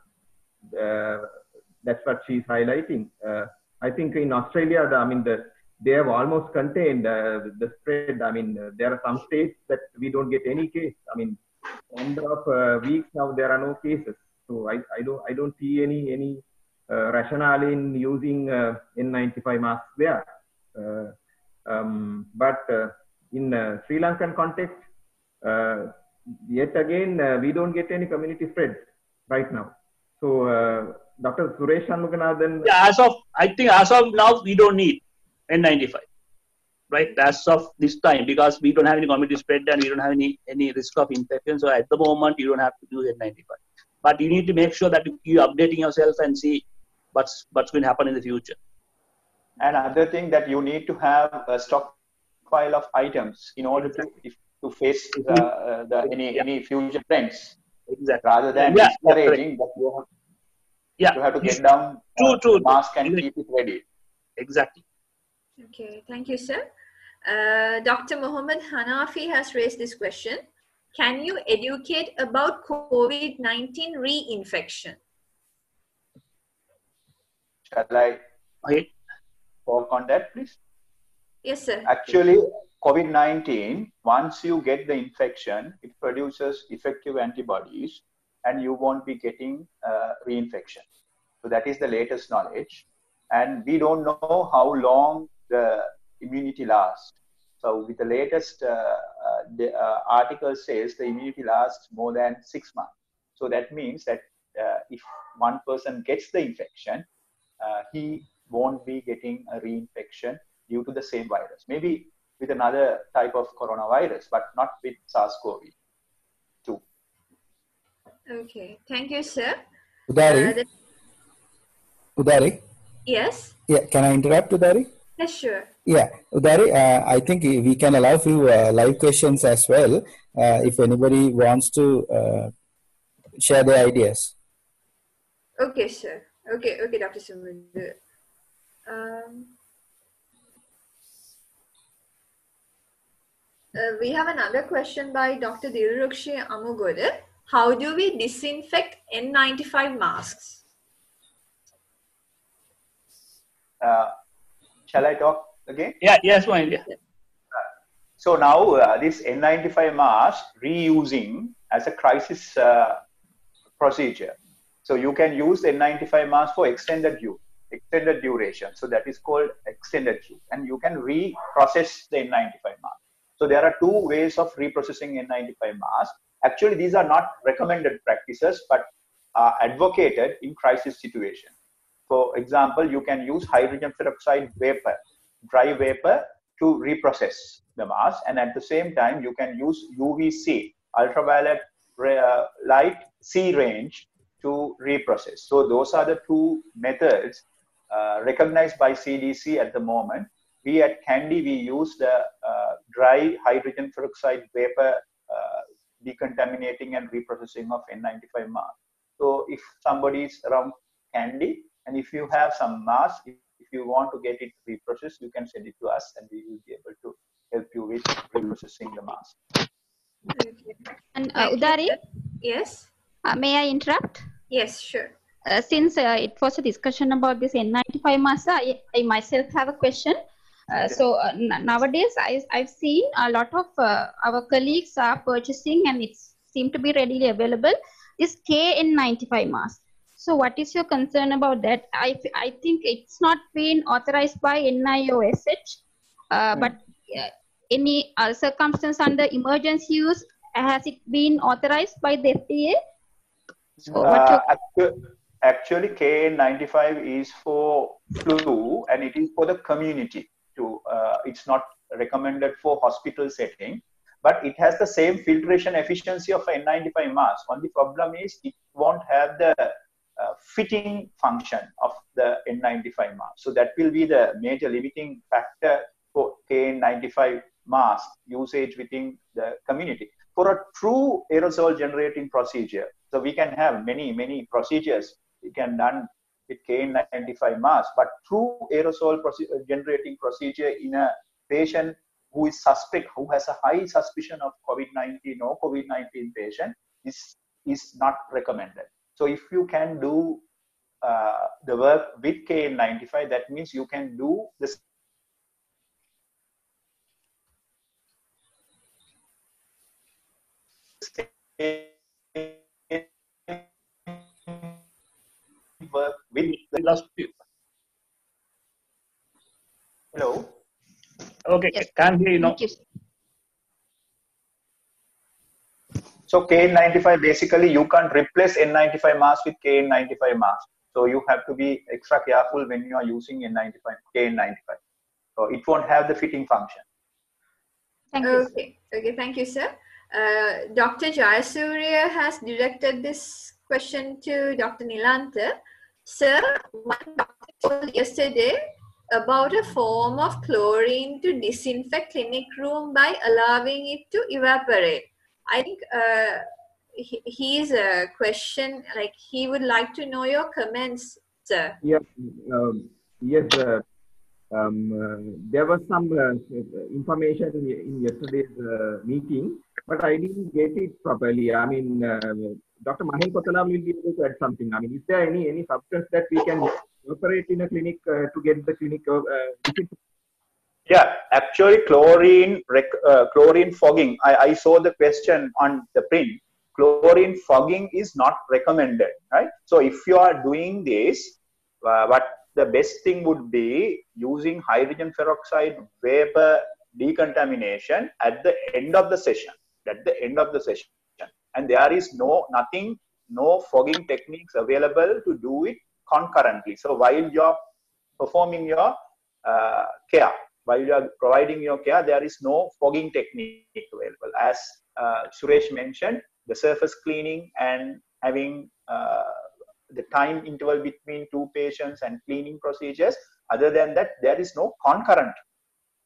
Uh, that's what she's highlighting. Uh, I think in Australia, the, I mean, the, they have almost contained uh, the spread. I mean, uh, there are some states that we don't get any case. I mean, number of uh, weeks now there are no cases. So I, I don't I don't see any any uh, rationale in using uh, N95 masks there. Uh, um, but uh, in uh, Sri Lankan context, uh, yet again uh, we don't get any community spread right now. So uh, Dr. Suresh Shanmuganathan, Yeah, as of I think as of now we don't need N95, right? As of this time because we don't have any community spread and we don't have any any risk of infection. So at the moment you don't have to do N95, but you need to make sure that you are updating yourself and see what's what's going to happen in the future. And other thing that you need to have a stockpile of items in order to if, to face uh, uh, the any Yeah. any future trends Exactly. rather than Yeah, yeah, discouraging that you have, Yeah. you have to get down True, uh, true. mask and Exactly. keep it ready. Exactly. Okay, thank you, sir. Uh, Dr. Mohammed Hanafi has raised this question. Can you educate about COVID 19 reinfection? Shall I Okay. talk on that, please? Yes, sir. Actually, COVID 19, once you get the infection, it produces effective antibodies and you won't be getting uh, reinfection. So, that is the latest knowledge. And we don't know how long the immunity lasts. So, with the latest uh, uh, the, uh, article says the immunity lasts more than six months. So, that means that uh, if one person gets the infection, he won't be getting a reinfection due to the same virus. Maybe with another type of coronavirus, but not with SARS-CoV-2. Okay, thank you, sir. Uh, Udari, the- Udari. yes, Yeah, can I interrupt, Udari? yes, sure. Yeah, Udari, uh, I think we can allow few uh, live questions as well uh, if anybody wants to uh, share their ideas. Okay, sir. Okay, okay, Dr. Sumudu. Um, uh, we have another question by Dr. Dilrukshi Amugode. How do we disinfect N95 masks? Uh, shall I talk again? Yeah. Yes, fine. Yeah. So now uh, this N95 mask reusing as a crisis uh, procedure. So you can use N95 mask for extended use. extended duration. So that is called extended use, And you can reprocess the N95 mask. So there are two ways of reprocessing N95 mask. Actually, these are not recommended practices, but are advocated in crisis situation. For example, you can use hydrogen peroxide vapor, dry vapor to reprocess the mask. And at the same time, you can use UVC, ultraviolet uh, light C range to reprocess. So those are the two methods uh, recognized by CDC at the moment. We at Kandy, we use the uh, dry hydrogen peroxide vapor uh, decontaminating and reprocessing of N95 mask. So if somebody is around Kandy and if you have some mask, if, if you want to get it reprocessed, you can send it to us and we will be able to help you with reprocessing the mask. And uh, Udari, Yes. Uh, may I interrupt? Yes, sure. Uh, since uh, it was a discussion about this N95 mask, I, I myself have a question. Uh, so uh, n- nowadays, I, I've seen a lot of uh, our colleagues are purchasing, and it seem to be readily available. This KN95 mask. So, what is your concern about that? I, I think it's not been authorized by NIOSH, uh, but uh, any uh, circumstance under emergency use has it been authorized by the FDA? So, Uh, your- actu- actually, KN95 is for flu and it is for the community. To uh, it's not recommended for hospital setting, but it has the same filtration efficiency of N95 mask. Only problem is it won't have the uh, fitting function of the N95 mask. So that will be the major limiting factor for KN95 mask usage within the community. For a true aerosol generating procedure, so we can have many, many procedures we can done with KN95 mask, but true aerosol proce- generating procedure in a patient who is suspect, who has a high suspicion of COVID-19 or COVID-19 patient is, is not recommended. So if you can do uh, the work with KN95, that means you can do the work with We lost you. hello Okay, Yes. can hear you now. So kn95 basically you can't replace n95 mask with kn95 mask so you have to be extra careful when you are using n95 kn95 so it won't have the fitting function Thank you. Okay, okay, thank you, sir. Uh, Dr. Jayasuriya has directed this question to Dr. Nilantha. Sir, one doctor told yesterday about a form of chlorine to disinfect clinic room by allowing it to evaporate. I think uh, he, his uh, question, like he would like to know your comments, sir. Yes, um, yes. Uh, um, uh, there was some uh, information in, yesterday's uh, meeting, but I didn't get it properly. I mean, Dr. Mahen Kotala will be able to add something. I mean, is there any any substance that we can operate in a clinic to get the clinic? Yeah actually chlorine uh, chlorine fogging I, I saw the question on the print chlorine fogging is not recommended right so if you are doing this uh, what the best thing would be using hydrogen peroxide vapor decontamination at the end of the session at the end of the session and there is no nothing no fogging techniques available to do it concurrently so while you're performing your uh, care while you are providing your care, there is no fogging technique available. As uh, Suresh mentioned, the surface cleaning and having uh, the time interval between two patients and cleaning procedures. Other than that, there is no concurrent.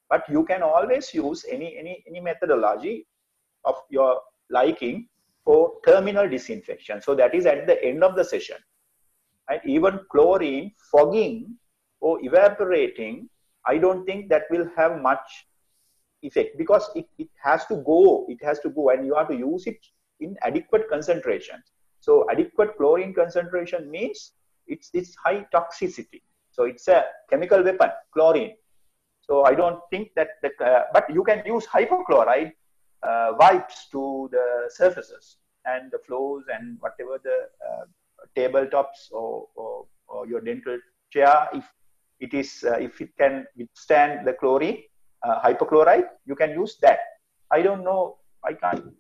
But you can always use any any any methodology of your liking for terminal disinfection. So that is at the end of the session. And even chlorine fogging or evaporating I don't think that will have much effect because it, it has to go, it has to go, and you have to use it in adequate concentration. So adequate chlorine concentration means it's it's high toxicity. So it's a chemical weapon, chlorine. So I don't think that that, uh, but you can use hypochlorite uh, wipes to the surfaces and the floors and whatever the uh, tabletops or, or, or your dental chair, if it is uh, if it can withstand the chlorine, uh, hypochlorite, you can use that. I don't know. I can't.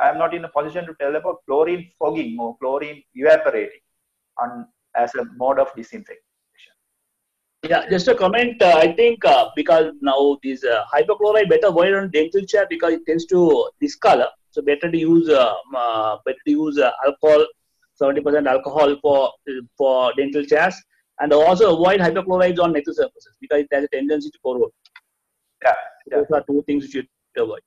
I am not in a position to tell about chlorine fogging or chlorine evaporating on as a mode of disinfection. Yeah, just a comment. Uh, I think uh, because now this uh, hypochlorite better avoid on dental chair because it tends to discolor. So better to use uh, uh, better to use uh, alcohol, seventy percent alcohol for for dental chairs, and also avoid hypochlorites on metal surfaces because it has a tendency to corrode. Yeah, yeah. Those are two things you should avoid.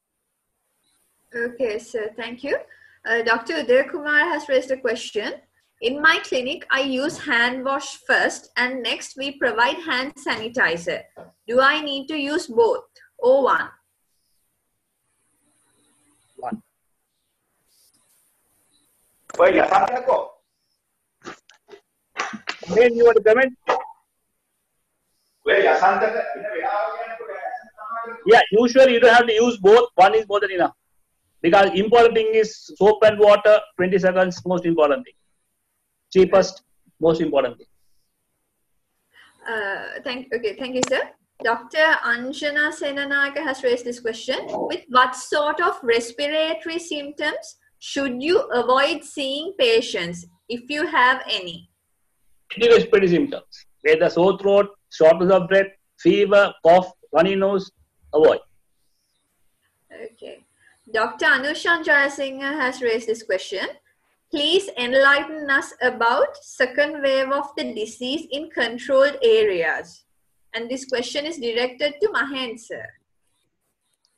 Okay, so thank you. Uh, Dr. Uday Kumar has raised a question. In my clinic, I use hand wash first and next we provide hand sanitizer. Do I need to use both or one? One. Well, yeah, something like Then you want to comment? well, yeah, something like- in a way, I- Yeah, usually you don't have to use both. One is more than enough. Because important thing is soap and water, 20 seconds, most important thing. Cheapest, most important thing. Uh, thank okay, thank you, sir. Dr. Anjana Senanaka has raised this question. With what sort of respiratory symptoms should you avoid seeing patients if you have any? Any respiratory symptoms, whether sore throat, shortness of breath, fever, cough, runny nose, avoid. Okay. Dr. Anushan Jayasinghe has raised this question. Please enlighten us about second wave of the disease in controlled areas. And this question is directed to Mahen sir.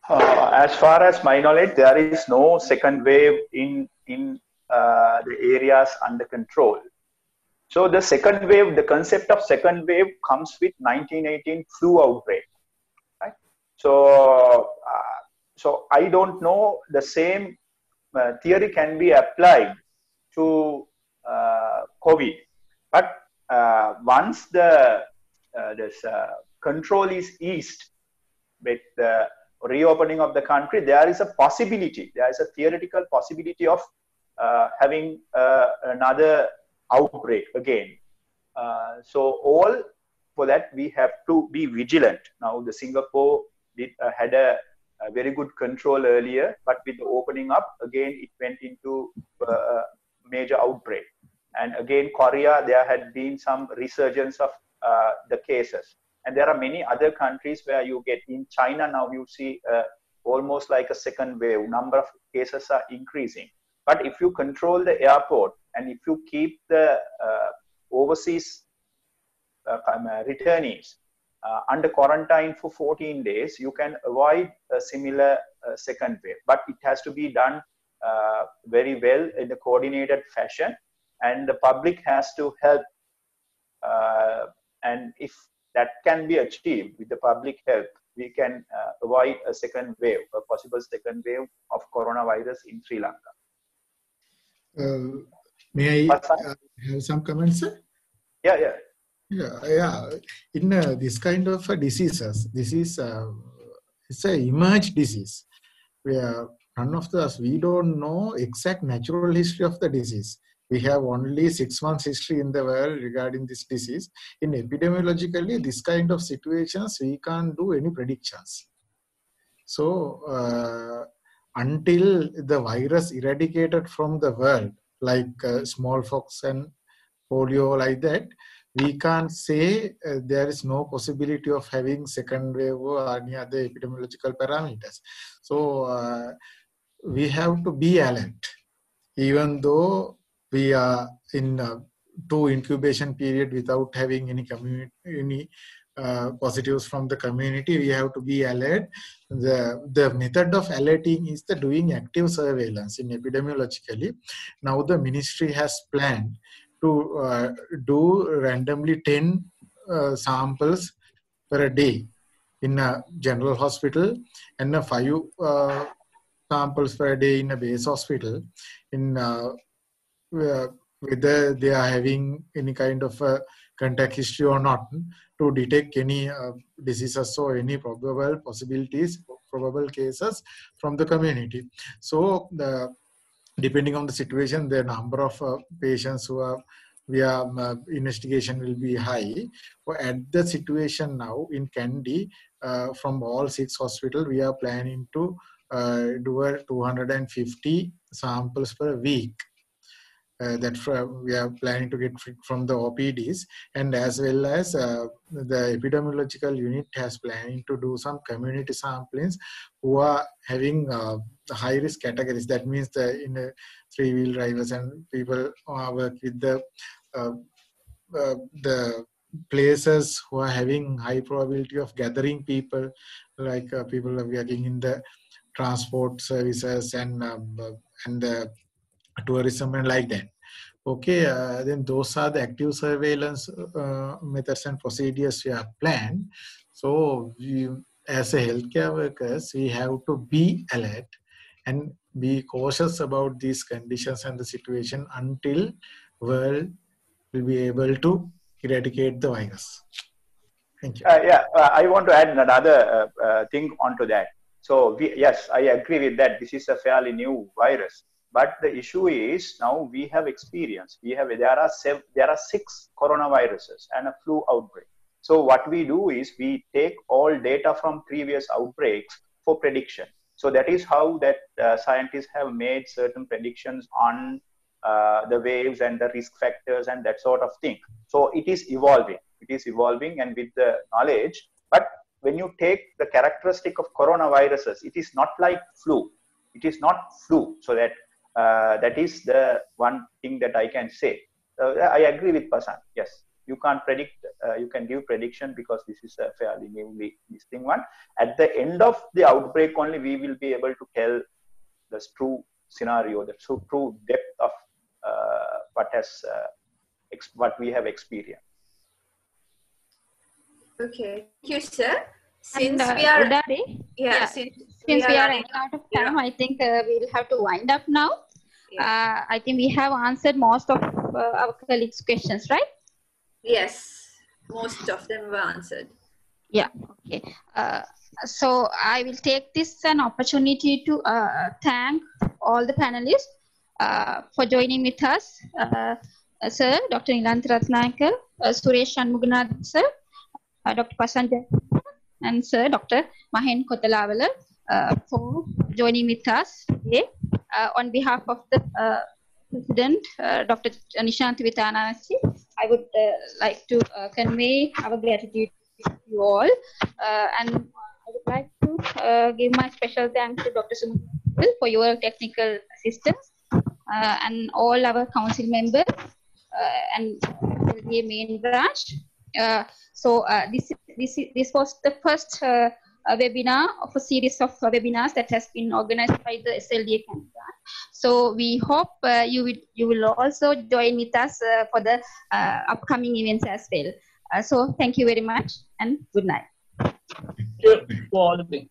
Uh, as far as my knowledge, there is no second wave in in uh, the areas under control. So the second wave, the concept of second wave comes with 1918 flu outbreak. Right? So uh, so I don't know the same uh, theory can be applied to uh, COVID, but uh, once the uh, this uh, control is eased with the reopening of the country, there is a possibility, there is a theoretical possibility of uh, having another outbreak again. So all for that we have to be vigilant. Now the Singapore did, had a, a very good control earlier, but with the opening up again, it went into uh, major outbreak. And again, Korea, there had been some resurgence of uh, the cases. And there are many other countries where you get in China now, you see uh, almost like a second wave. Number of cases are increasing. But if you control the airport and if you keep the uh, overseas um, returnees uh, under quarantine for 14 days, you can avoid a similar uh, second wave. But it has to be done uh, very well in a coordinated fashion, and the public has to help. Uh, and if that can be achieved with the public help, we can uh, avoid a second wave, a possible second wave of coronavirus in Sri Lanka. Uh, may I uh, have some comments, sir? Yeah, yeah. Yeah, yeah. In uh, this kind of uh, diseases, this is uh, it's a emerged disease where none of us we don't know exact natural history of the disease. We have only six months history in the world regarding this disease. In epidemiologically, this kind of situations we can't do any predictions. So uh, until the virus eradicated from the world, like uh, smallpox and polio, like that, we can't say uh, there is no possibility of having second wave or any other epidemiological parameters. So uh, we have to be alert, even though we are in uh, two incubation period without having any community, any uh, positives from the community. We have to be alert. The the method of alerting is the doing active surveillance in epidemiologically. Now the ministry has planned to uh, do randomly 10 uh, samples per day in a general hospital and a five uh, samples per day in a base hospital in uh, where- whether they are having any kind of uh, contact history or not to detect any uh, diseases or any probable possibilities probable cases from the community. So the depending on the situation the number of uh, patients who are we are uh, investigation will be high. But at the situation now in Kandy, uh, from all six hospitals, we are planning to uh, do a 250 samples per week. Uh, that we are planning to get from the OPDs and as well as uh, the epidemiological unit has planning to do some community samplings who are having uh, the high risk categories. That means the in three wheel drivers and people who work with the the places who are having high probability of gathering people like uh, people working in the transport services and um, and the tourism and like that okay uh, then those are the active surveillance uh, methods and procedures we have planned so we, as a healthcare workers we have to be alert and be cautious about these conditions and the situation until world will be able to eradicate the virus. Thank you. Uh, yeah, uh, I want to add another uh, uh, thing onto that. So we, yes, I agree with that. This is a fairly new virus, but the issue is now we have experience. We have there are seven, there are six coronaviruses and a flu outbreak. So what we do is we take all data from previous outbreaks for prediction. So that is how that uh, scientists have made certain predictions on uh, the waves and the risk factors and that sort of thing. So it is evolving. It is evolving, and with the knowledge. But when you take the characteristic of coronaviruses, it is not like flu. It is not flu. So that uh, that is the one thing that I can say. Uh, I agree with Pasan. Yes, you can't predict. Uh, you can give prediction because this is a fairly newly thing. one. At the end of the outbreak, only we will be able to tell the true scenario, the true, true depth of uh, what has uh, what we have experienced. Okay, thank you, sir. Since and, uh, we are, yeah, yeah, since, since we, are, running out of time, yeah. I think uh, we'll have to wind up now. Uh, I think we have answered most of uh, our colleagues' questions, right? Yes, most of them were answered. Yeah. Okay. so I will take this an opportunity to thank all the panelists uh, for joining with us. Uh, uh, sir, Dr. Nilantha Ratnayake, Suresh Shanmuganathan, sir, Dr. Pasanja, and Sir Dr. Mahen Kothalawala for joining with us today. On behalf of the President, uh, Dr. Nishanthi Vitananasi, I would uh, like to uh, convey our gratitude to you all. and I would like to give my special thanks to Dr. Sumit for your technical assistance. Uh, and all our council members uh, and the main branch. Uh, so this, this, this was the first a webinar of a series of webinars that has been organized by the SLDA Kandy. So we hope uh, you will you will also join with us uh, for the uh, upcoming events as well. so thank you very much and good night. Thank you for all the